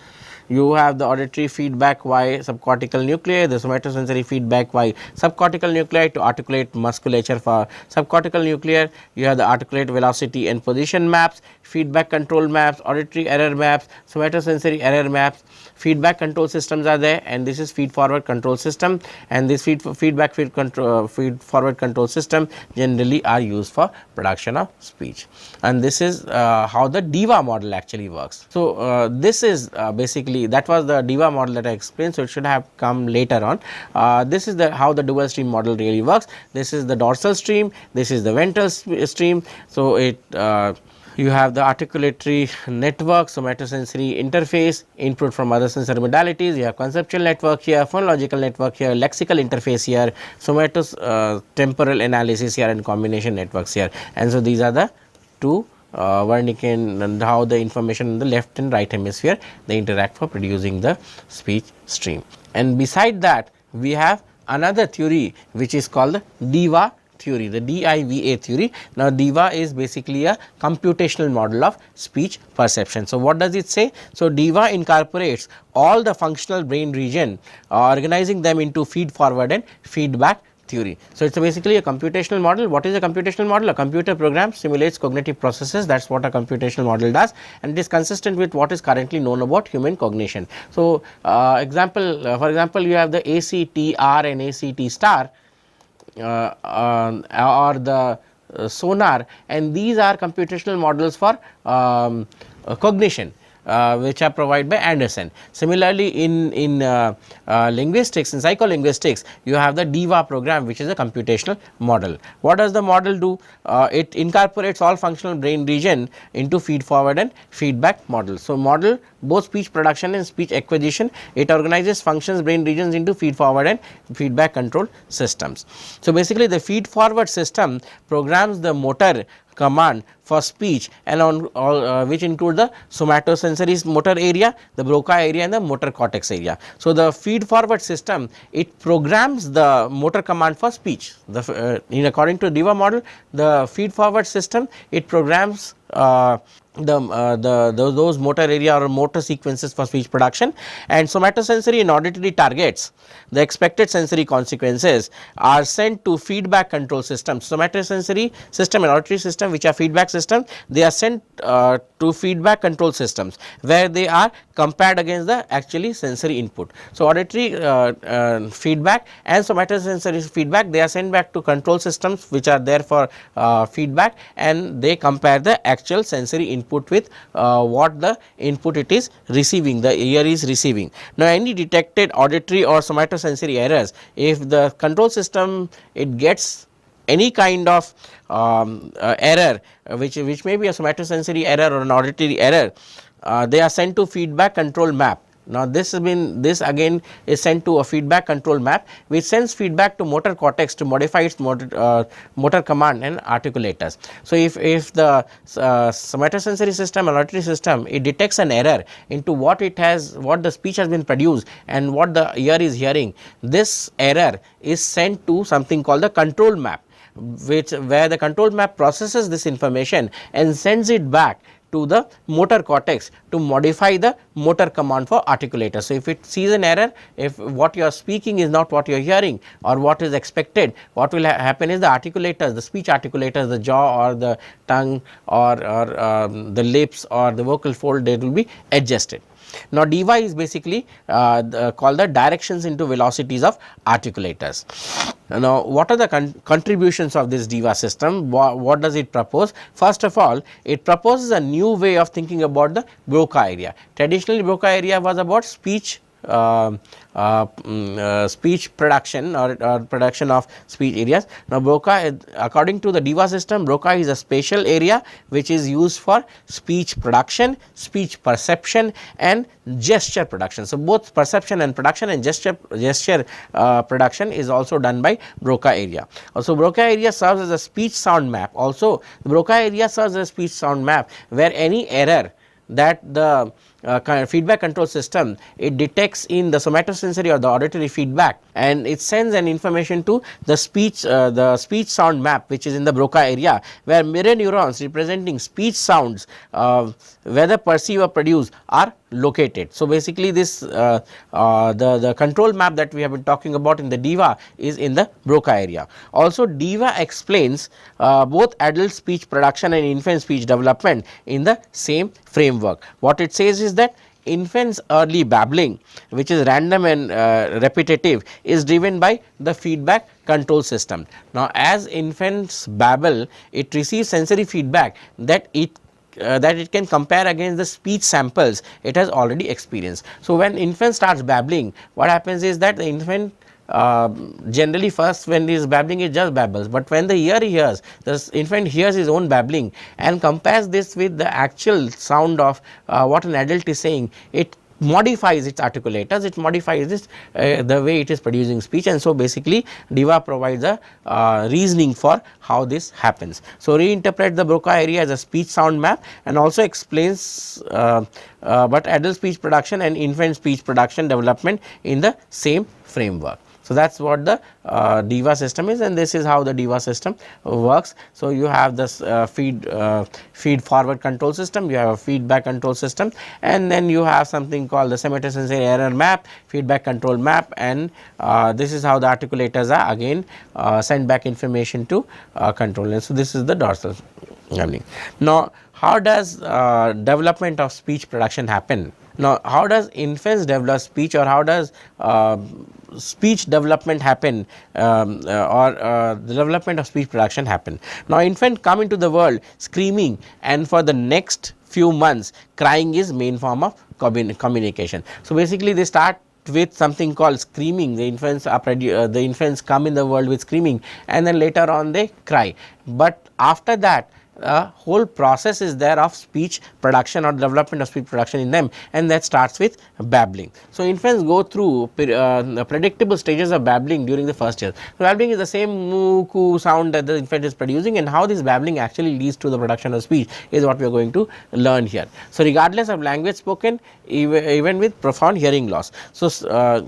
you have the auditory feedback via subcortical nuclei, the somatosensory feedback via subcortical nuclei to articulate musculature for subcortical nuclei. you have the articulate velocity and position maps, feedback control maps, auditory error maps, somatosensory error maps, feedback control systems are there and this is feed forward control system and this feed feedback feed control uh, feed forward control system generally are used for production of speech and this is uh, how the DIVA model actually works. So, uh, this is uh, basically that was the DIVA model that I explained. So, it should have come later on. Uh, this is the how the dual stream model really works. This is the dorsal stream, this is the ventral stream. So, it uh, you have the articulatory network, somatosensory interface, input from other sensory modalities, you have conceptual network here, phonological network here, lexical interface here, somatos uh, temporal analysis here and combination networks here. And so, these are the two uh, Wernicke and how the information in the left and right hemisphere they interact for producing the speech stream. And beside that we have another theory which is called the DIVA theory, the DIVA theory. Now, DIVA is basically a computational model of speech perception. So, what does it say? So, DIVA incorporates all the functional brain region uh, organizing them into feed forward and feedback theory. So, it is basically a computational model. What is a computational model? A computer program simulates cognitive processes that is what a computational model does and it is consistent with what is currently known about human cognition. So, uh, example uh, for example, you have the ACTR and ACT star or the uh, sonar. And these are computational models for um, uh, cognition. uh, which are provided by Anderson. Similarly, in, in uh, uh, linguistics, in psycholinguistics, you have the DIVA program which is a computational model. What does the model do? Uh, it incorporates all functional brain region into feed forward and feedback model. So, model both speech production and speech acquisition, it organizes functions brain regions into feed forward and feedback control systems. So, basically the feed forward system programs the motor command for speech and on uh, which include the somatosensory motor area, the Broca area and the motor cortex area. So, the feed forward system it programs the motor command for speech. The uh, in according to DIVA model the feed forward system it programs uh, the, uh, the, the, those motor area or motor sequences for speech production. And somatosensory and auditory targets the expected sensory consequences are sent to feedback control systems. Somatosensory system and auditory system which are feedback systems they are sent uh, to feedback control systems where they are compared against the actually sensory input. So auditory uh, uh feedback and somatosensory feedback they are sent back to control systems which are there for uh, feedback and they compare the actual sensory input input with uh, what the input it is receiving the ear is receiving. Now, any detected auditory or somatosensory errors if the control system it gets any kind of um, uh, error which which may be a somatosensory error or an auditory error uh, they are sent to feedback control map now, this has been this again is sent to a feedback control map which sends feedback to motor cortex to modify its motor, uh, motor command and articulators. So, if, if the uh, somatosensory system and auditory system it detects an error into what it has what the speech has been produced and what the ear is hearing this error is sent to something called the control map which where the control map processes this information and sends it back to the motor cortex to modify the motor command for articulator. So, if it sees an error, if what you are speaking is not what you are hearing or what is expected, what will ha happen is the articulators, the speech articulators, the jaw or the tongue or, or um, the lips or the vocal fold, they will be adjusted. Now, DIVA is basically uh, the, called the directions into velocities of articulators. Now, what are the con contributions of this DIVA system? What, does it propose? First of all, it proposes a new way of thinking about the Broca area. Traditionally, Broca area was about speech Um, uh, mm, uh, speech production or, or, production of speech areas. Now, Broca according to the DIVA system Broca is a spatial area which is used for speech production, speech perception and gesture production. So, both perception and production and gesture gesture uh, production is also done by Broca area. Also Broca area serves as a speech sound map also Broca area serves as a speech sound map where any error that the uh, feedback control system. It detects in the somatosensory or the auditory feedback and it sends an information to the speech uh, the speech sound map which is in the Broca area where mirror neurons representing speech sounds uh, whether perceive or produce are located. So, basically this uh, uh, the, the control map that we have been talking about in the DIVA is in the Broca area. Also DIVA explains uh, both adult speech production and infant speech development in the same framework. What it says is that infants early babbling which is random and uh, repetitive is driven by the feedback control system. Now, as infants babble it receives sensory feedback that it uh, that it can compare against the speech samples it has already experienced. So, when infant starts babbling what happens is that the infant uh, generally first when he is babbling it just babbles, but when the ear hears the infant hears his own babbling and compares this with the actual sound of uh, what an adult is saying it modifies its articulators, it modifies this uh, the way it is producing speech and so basically DIVA provides a uh, reasoning for how this happens. So, reinterpret the Broca area as a speech sound map and also explains uh, uh but adult speech production and infant speech production development in the same framework. So, that is what the uh, DIVA system is and this is how the DIVA system works. So, you have this uh, feed uh, feed forward control system, you have a feedback control system and then you have something called the somatosensory error map, feedback control map and uh, this is how the articulators are again uh, send back information to uh, control and so this is the dorsal learning. Now, how does development of speech production happen? Now, how does infants develop speech or how does uh, speech development happen um, uh, or uh, the development of speech production happen? Now, infant come into the world screaming and for the next few months crying is main form of communication. So, basically they start with something called screaming the infants are uh, the infants come in the world with screaming and then later on they cry but after that a whole process is there of speech production or development of speech production in them and that starts with babbling. So, infants go through uh, predictable stages of babbling during the first year. So, babbling is the same moo coo sound that the infant is producing and how this babbling actually leads to the production of speech is what we are going to learn here. So, regardless of language spoken even with profound hearing loss. So, uh,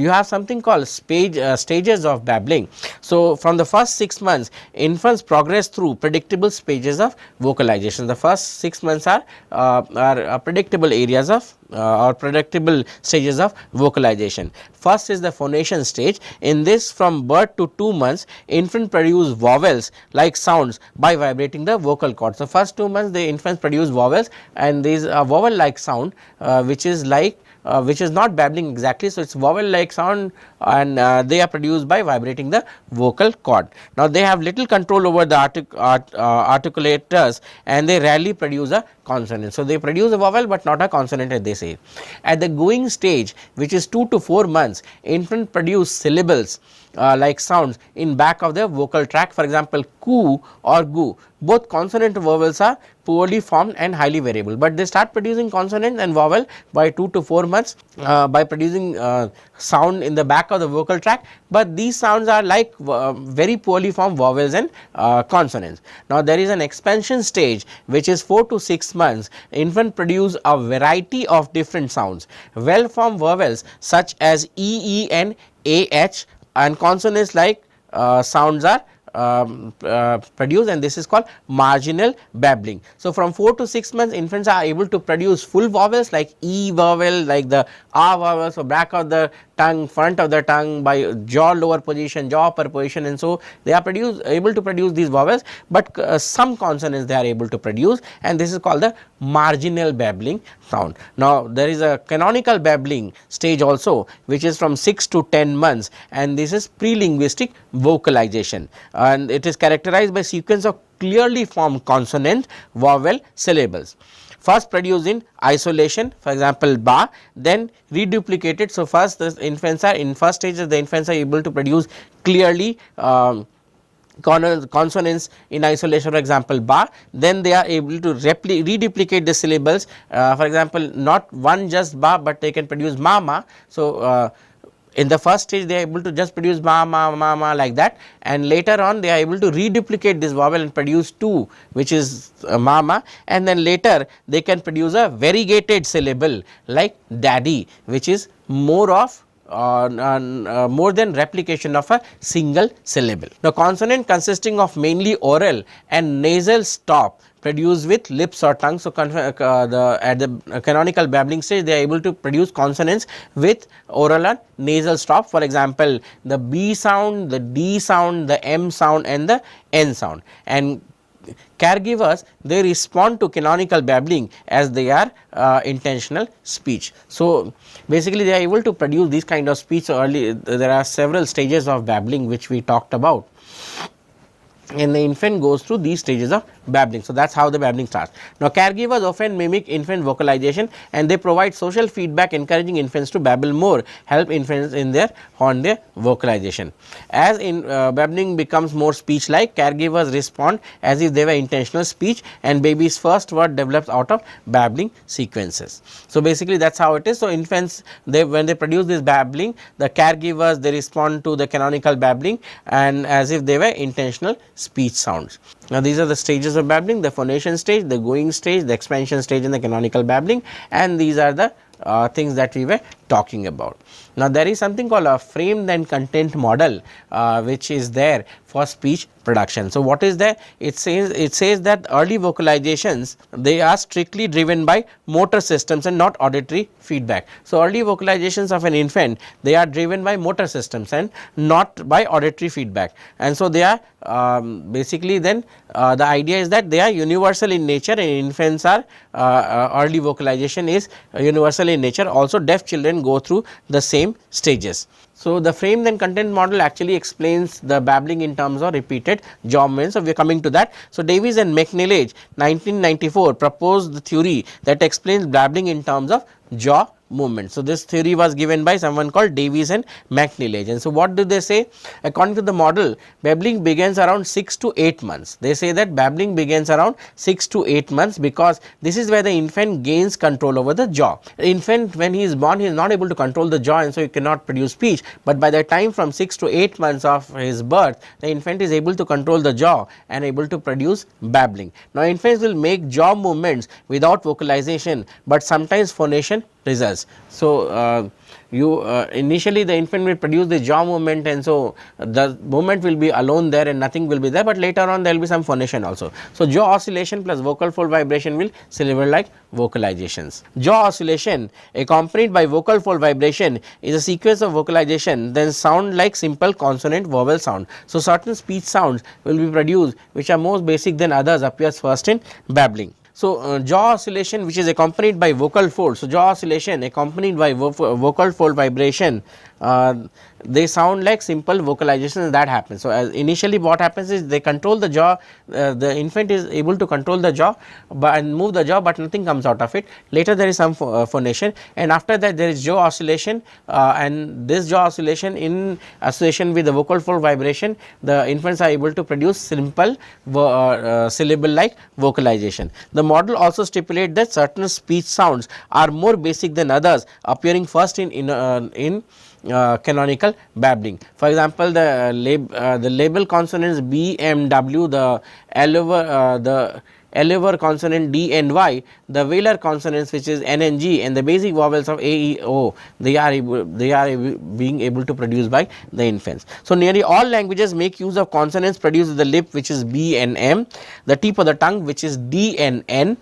you have something called stage, uh, stages of babbling. So, from the first 6 months infants progress through predictable stages of vocalization. The first 6 months are, uh, are uh, predictable areas of uh, or predictable stages of vocalization. First is the phonation stage. In this from birth to 2 months infant produce vowels like sounds by vibrating the vocal cords. So, first 2 months the infants produce vowels and these vowel like sound uh, which is like uh, which is not babbling exactly. So, it is vowel like sound and uh, they are produced by vibrating the vocal cord. Now, they have little control over the artic art, uh, articulators and they rarely produce a consonant. So, they produce a vowel, but not a consonant as they say. At the cooing stage which is 2 to 4 months infant produce syllables uh, like sounds in back of the vocal tract for example coo or goo both consonant vowels are poorly formed and highly variable, but they start producing consonant and vowel by 2 to 4 months uh, by producing uh, sound in the back of the vocal tract, but these sounds are like uh, very poorly formed vowels and uh, consonants. Now, there is an expansion stage which is 4 to 6 months. Infant produce a variety of different sounds. Well formed vowels such as E, E and A, H and consonants like uh, sounds are um, uh, produce and this is called marginal babbling. So, from 4 to 6 months infants are able to produce full vowels like E vowel like the R vowel. So, back of the tongue, front of the tongue by jaw lower position, jaw upper position and so they are produce able to produce these vowels, but uh, some consonants they are able to produce and this is called the marginal babbling sound. Now, there is a canonical babbling stage also which is from 6 to 10 months and this is pre-linguistic vocalization and it is characterized by sequence of clearly formed consonant vowel syllables first produced in isolation for example ba then reduplicated. So, first the infants are in first stages the infants are able to produce clearly um, consonants in isolation for example ba then they are able to reduplicate the syllables uh, for example not one just ba but they can produce mama. So, uh, in the first stage they are able to just produce ma ma ma ma like that. And later on they are able to reduplicate this vowel and produce 2 which is uh, mama and then later they can produce a variegated syllable like daddy which is more of uh, more than replication of a single syllable. Now consonant consisting of mainly oral and nasal stop produced with lips or tongue. So, uh, the at the canonical babbling stage they are able to produce consonants with oral and nasal stop for example, the B sound, the D sound, the M sound and the N sound and caregivers they respond to canonical babbling as they are uh, intentional speech. So, basically they are able to produce these kind of speech early there are several stages of babbling which we talked about and the infant goes through these stages of babbling. So, that is how the babbling starts. Now, caregivers often mimic infant vocalization and they provide social feedback encouraging infants to babble more, help infants in their on their vocalization. As in uh, babbling becomes more speech like, caregivers respond as if they were intentional speech and baby's first word develops out of babbling sequences. So, basically that is how it is. So, infants they when they produce this babbling, the caregivers they respond to the canonical babbling and as if they were intentional speech sounds. Now, these are the stages of babbling the phonation stage, the cooing stage, the expansion stage and the canonical babbling and these are the uh, things that we were talking about. Now, there is something called a framed and content model uh, which is there for speech production. So, what is there? It says it says that early vocalizations they are strictly driven by motor systems and not auditory feedback. So, early vocalizations of an infant they are driven by motor systems and not by auditory feedback and so they are um, basically then uh, the idea is that they are universal in nature and infants are uh, uh early vocalization is universal in nature also deaf children go through the same stages. So, the frame then content model actually explains the babbling in terms of repeated jaw movements. So, we are coming to that. So, Davis and MacNeilage 1994 proposed the theory that explains babbling in terms of jaw movement. So, this theory was given by someone called Davis and and so what do they say? According to the model babbling begins around 6 to 8 months. They say that babbling begins around 6 to 8 months because this is where the infant gains control over the jaw. The infant when he is born he is not able to control the jaw and so he cannot produce speech, but by the time from 6 to 8 months of his birth the infant is able to control the jaw and able to produce babbling. Now infants will make jaw movements without vocalization, but sometimes phonation results. So, uh, you uh, initially the infant will produce the jaw movement and so the movement will be alone there and nothing will be there, but later on there will be some phonation also. So, jaw oscillation plus vocal fold vibration will deliver like vocalizations. Jaw oscillation accompanied by vocal fold vibration is a sequence of vocalization then sound like simple consonant vowel sound. So, certain speech sounds will be produced which are more basic than others appears first in babbling. So, uh, jaw oscillation which is accompanied by vocal fold. So, jaw oscillation accompanied by vo vocal fold vibration uh, they sound like simple vocalizations that happens. So, initially what happens is they control the jaw, uh, the infant is able to control the jaw but and move the jaw, but nothing comes out of it. Later there is some uh, phonation and after that there is jaw oscillation uh, and this jaw oscillation in association with the vocal fold vibration, the infants are able to produce simple uh, uh, syllable like vocalization. The model also stipulate that certain speech sounds are more basic than others appearing first in, in, in uh, canonical babbling. For example, the, lab, uh, the labial consonants B, M, W, the L over, uh, the alveolar consonant D and Y, the velar consonants which is N and G and the basic vowels of A, E, O, they are able, they are able, being able to produce by the infants. So, nearly all languages make use of consonants produced with the lip which is B and M, the tip of the tongue which is D and N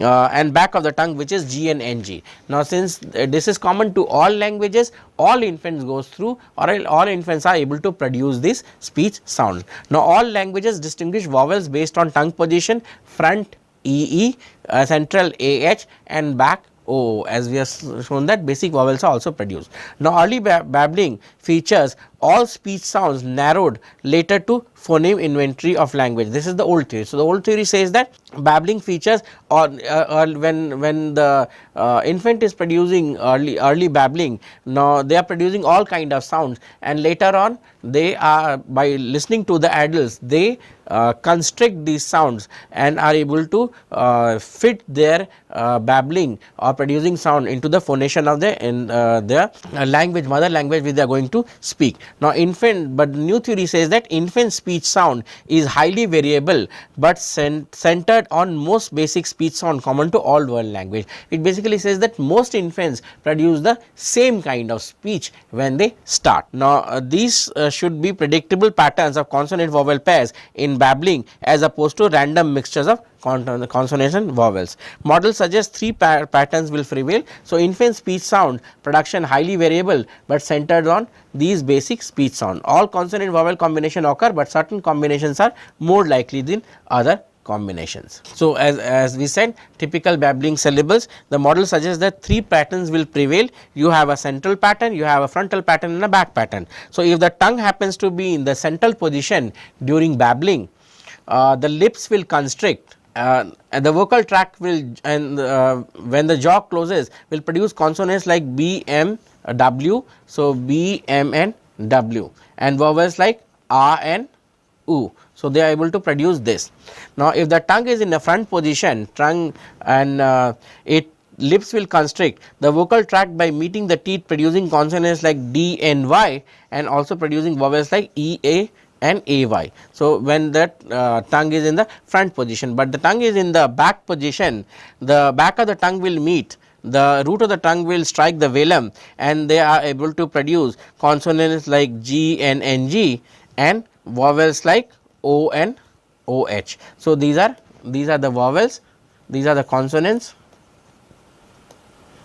uh, and back of the tongue which is G and NG. Now, since uh, this is common to all languages, all infants goes through or all infants are able to produce this speech sound. Now, all languages distinguish vowels based on tongue position, front EE, uh, central AH and back O as we have shown that basic vowels are also produced. Now, early babbling features all speech sounds narrowed later to phoneme inventory of language. This is the old theory. So, the old theory says that babbling features or, uh, when when the uh, infant is producing early early babbling now they are producing all kind of sounds and later on they are by listening to the adults they uh, constrict these sounds and are able to uh, fit their uh, babbling or producing sound into the phonation of the in their language mother language which they are going to speak. Now, infant but new theory says that infant speech sound is highly variable, but cent centered on most basic speech sound common to all world language. It basically says that most infants produce the same kind of speech when they start. Now, uh, these uh, should be predictable patterns of consonant vowel pairs in babbling as opposed to random mixtures of consonant and vowels. Model suggests three pa patterns will prevail. So, infant speech sound production highly variable, but centered on these basic speech sound. All consonant vowel combination occur, but certain combinations are more likely than other combinations. So, as, as we said typical babbling syllables the model suggests that three patterns will prevail you have a central pattern you have a frontal pattern and a back pattern. So, if the tongue happens to be in the central position during babbling uh, the lips will constrict uh, and the vocal tract will and uh, when the jaw closes will produce consonants like B, M, W. So, B, M and W and vowels like R and U. So, they are able to produce this. Now, if the tongue is in the front position tongue and uh, it lips will constrict the vocal tract by meeting the teeth producing consonants like D and Y and also producing vowels like E, A and AY. So, when that uh, tongue is in the front position, but the tongue is in the back position, the back of the tongue will meet the root of the tongue will strike the velum and they are able to produce consonants like G and NG and vowels like O and OH. So, these are these are the vowels, these are the consonants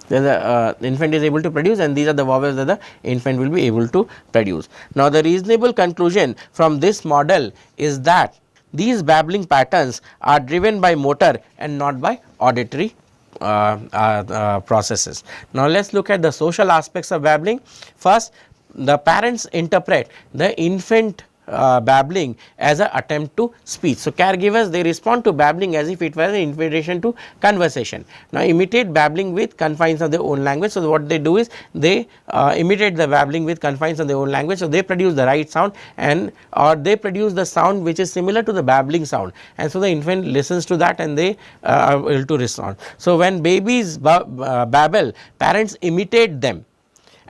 the uh, infant is able to produce and these are the vowels that the infant will be able to produce. Now, the reasonable conclusion from this model is that these babbling patterns are driven by motor and not by auditory uh, uh, uh, processes. Now, let us look at the social aspects of babbling. First, the parents interpret the infant uh, babbling as an attempt to speech. So, caregivers they respond to babbling as if it was an invitation to conversation. Now, imitate babbling with confines of their own language. So, what they do is they uh, imitate the babbling with confines of their own language. So, they produce the right sound and or they produce the sound which is similar to the babbling sound and so the infant listens to that and they uh, are able to respond. So, when babies uh, babble parents imitate them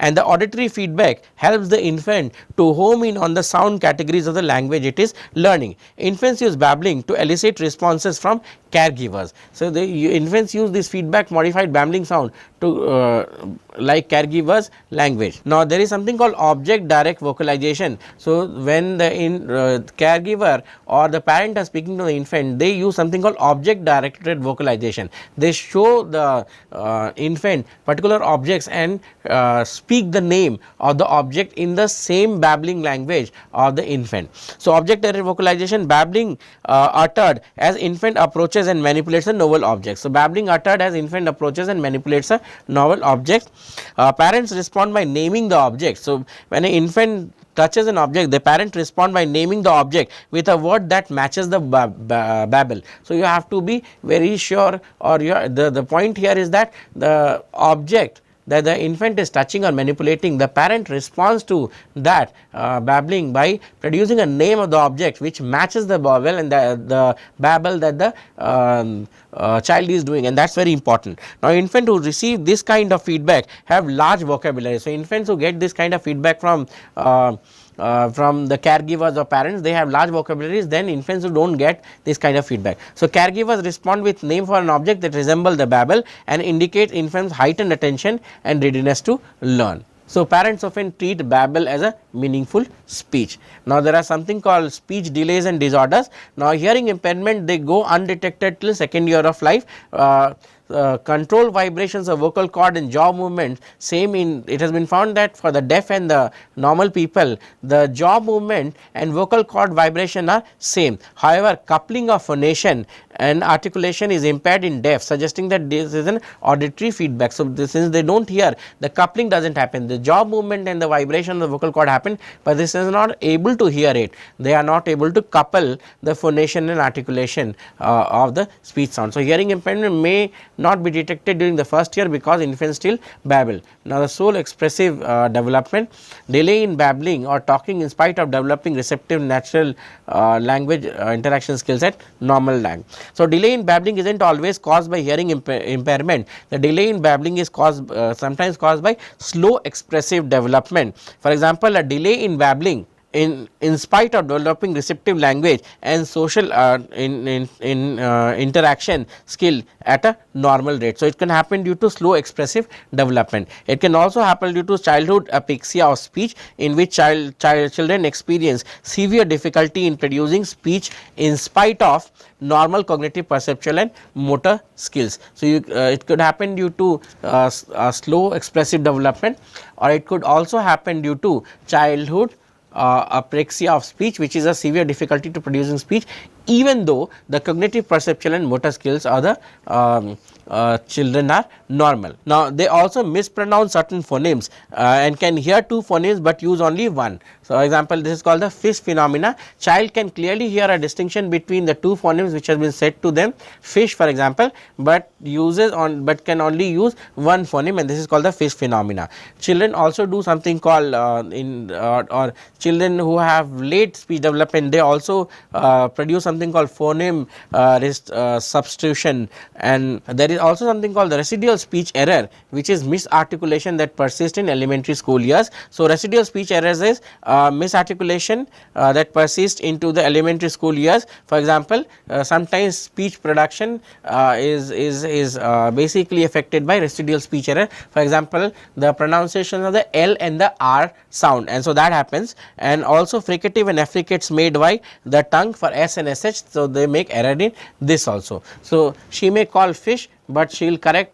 and the auditory feedback helps the infant to home in on the sound categories of the language it is learning. Infants use babbling to elicit responses from caregivers. So, the infants use this feedback modified babbling sound to uh, like caregivers language. Now, there is something called object direct vocalization. So, when the in, uh, caregiver or the parent are speaking to the infant, they use something called object directed vocalization. They show the uh, infant particular objects and uh, speak the name of the object in the same babbling language of the infant. So, object directed vocalization babbling uh, uttered as infant approaches and manipulates a novel object. So, babbling uttered as infant approaches and manipulates a novel object. Uh, parents respond by naming the object. So, when an infant touches an object the parent respond by naming the object with a word that matches the babble. So, you have to be very sure or the, the point here is that the object that the infant is touching or manipulating the parent responds to that uh, babbling by producing a name of the object which matches the babble and the, the babble that the um, uh, child is doing and that is very important. Now, infant who receive this kind of feedback have large vocabulary. So, infants who get this kind of feedback from uh, uh, from the caregivers or parents they have large vocabularies then infants who do not get this kind of feedback. So, caregivers respond with name for an object that resemble the babble and indicate infants heightened attention and readiness to learn. So, parents often treat babble as a meaningful speech. Now, there are something called speech delays and disorders. Now, hearing impairment they go undetected till second year of life. Uh, uh, control vibrations of vocal cord and jaw movement same in it has been found that for the deaf and the normal people the jaw movement and vocal cord vibration are same. However, coupling of phonation and articulation is impaired in deaf suggesting that this is an auditory feedback. So, this, since they do not hear the coupling does not happen the jaw movement and the vibration of the vocal cord happen, but this is not able to hear it they are not able to couple the phonation and articulation uh, of the speech sound. So, hearing impairment may not be detected during the first year because infants still babble. Now, the sole expressive uh, development delay in babbling or talking in spite of developing receptive natural uh, language uh, interaction skills at normal lang. So, delay in babbling is not always caused by hearing impairment, the delay in babbling is caused uh, sometimes caused by slow expressive development. For example, a delay in babbling in in spite of developing receptive language and social uh, in in, in uh, interaction skill at a normal rate. So, it can happen due to slow expressive development. It can also happen due to childhood apraxia of speech in which child, child children experience severe difficulty in producing speech in spite of normal cognitive perceptual and motor skills. So, you, uh, it could happen due to uh, slow expressive development or it could also happen due to childhood uh, Uh, apraxia of speech which is a severe difficulty to producing speech even though the cognitive perceptual and motor skills are the um, uh, children are normal. Now, they also mispronounce certain phonemes uh, and can hear two phonemes, but use only one. So, example this is called the fish phenomena. Child can clearly hear a distinction between the two phonemes which has been said to them fish for example, but uses on but can only use one phoneme and this is called the fish phenomena. Children also do something called uh, in uh, or children who have late speech development they also uh, produce something called phoneme uh, substitution and there is also something called the residual speech error which is misarticulation that persists in elementary school years. So, residual speech errors is uh, misarticulation uh, that persists into the elementary school years. For example, uh, sometimes speech production uh, is, is, is uh, basically affected by residual speech error. For example, the pronunciation of the L and the R sound and so that happens and also fricative and affricates made by the tongue for S and SH. So, they make error in this also. So, she may call fish but she will correct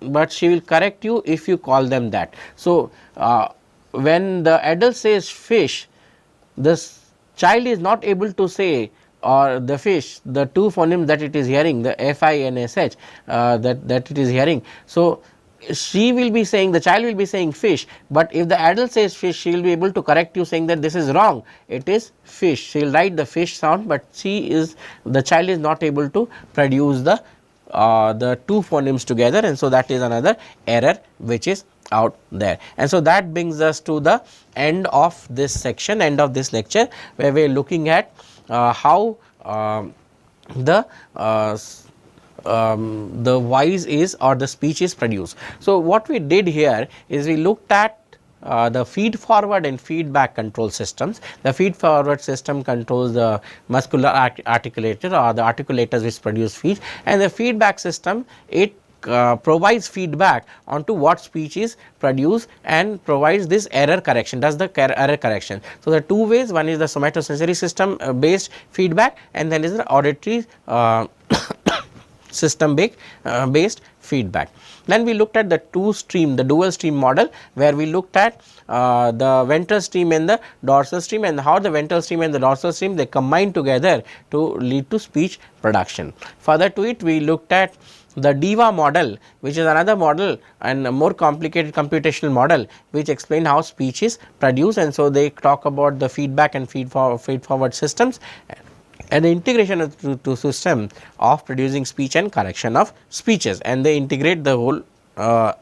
but she will correct you if you call them that. So, uh, when the adult says fish this child is not able to say or the fish the two phonemes that it is hearing the f i and s h uh, that that it is hearing. So, she will be saying the child will be saying fish, but if the adult says fish she will be able to correct you saying that this is wrong it is fish she will write the fish sound, but she is the child is not able to produce the uh, the two phonemes together and so that is another error which is out there. And so that brings us to the end of this section end of this lecture where we are looking at uh, how uh, the um, the voice is or the speech is produced. So, what we did here is we looked at uh, the feed forward and feedback control systems. The feed forward system controls the muscular art articulator or the articulators which produce speech and the feedback system it uh, provides feedback onto what speech is produced and provides this error correction does the error correction. So, the two ways one is the somatosensory system uh, based feedback and then is the auditory uh, system based, uh, based feedback. Then we looked at the two stream the dual stream model where we looked at uh, the ventral stream and the dorsal stream and how the ventral stream and the dorsal stream they combine together to lead to speech production. Further to it we looked at the DIVA model which is another model and a more complicated computational model which explain how speech is produced and so they talk about the feedback and feed, feed forward systems and the integration of the two system of producing speech and correction of speeches and they integrate the whole uh,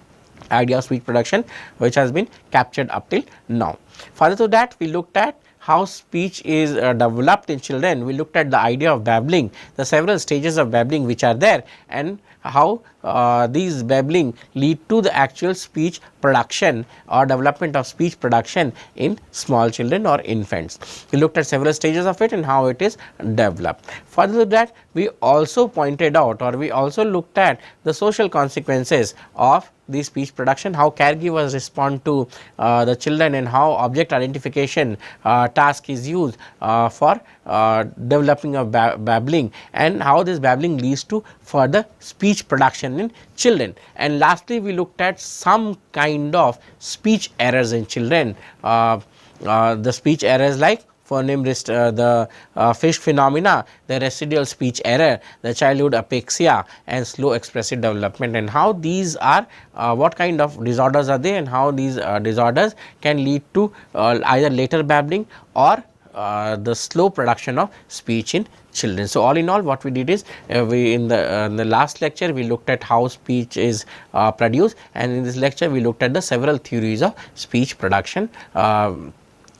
(coughs) idea of speech production which has been captured up till now. Further to that we looked at how speech is uh, developed in children, we looked at the idea of babbling, the several stages of babbling which are there and how uh, these babbling lead to the actual speech production or development of speech production in small children or infants. We looked at several stages of it and how it is developed. Further to that we also pointed out or we also looked at the social consequences of the speech production, how caregivers respond to uh, the children and how object identification uh, task is used uh, for uh, developing of babbling and how this babbling leads to further speech production in children. And lastly, we looked at some kind of speech errors in children, uh, uh, the speech errors like phoneme uh, the uh, fis phenomena, the residual speech error, the childhood apraxia and slow expressive development and how these are uh, what kind of disorders are they and how these uh, disorders can lead to uh, either later babbling or uh, the slow production of speech in children. So, all in all what we did is uh, we in the, uh, in the last lecture we looked at how speech is uh, produced and in this lecture we looked at the several theories of speech production um,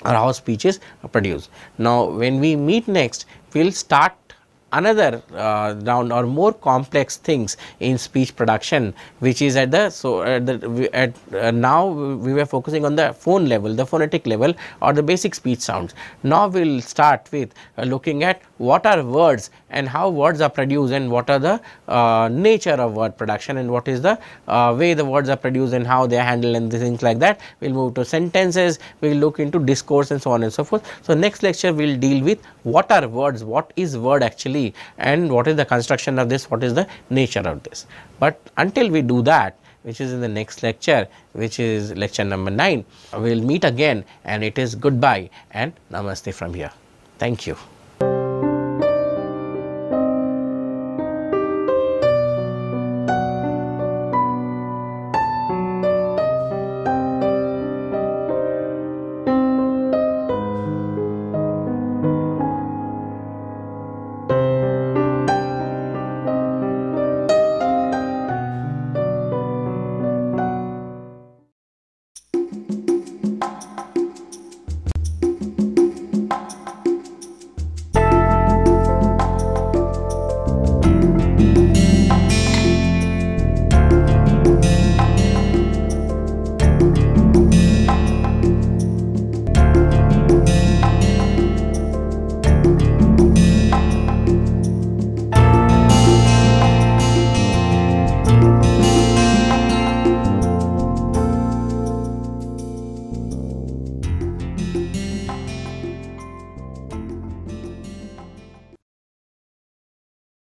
or how speech is produced. Now, when we meet next we will start another uh, round or more complex things in speech production which is at the so at the at uh, now we were focusing on the phone level the phonetic level or the basic speech sounds. Now we will start with uh, looking at what are words and how words are produced and what are the uh, nature of word production and what is the uh, way the words are produced and how they are handled and things like that. We will move to sentences we will look into discourse and so on and so forth. So next lecture we will deal with what are words what is word actually and what is the construction of this, what is the nature of this. But until we do that which is in the next lecture which is lecture number 9, we will meet again and it is goodbye and namaste from here. Thank you.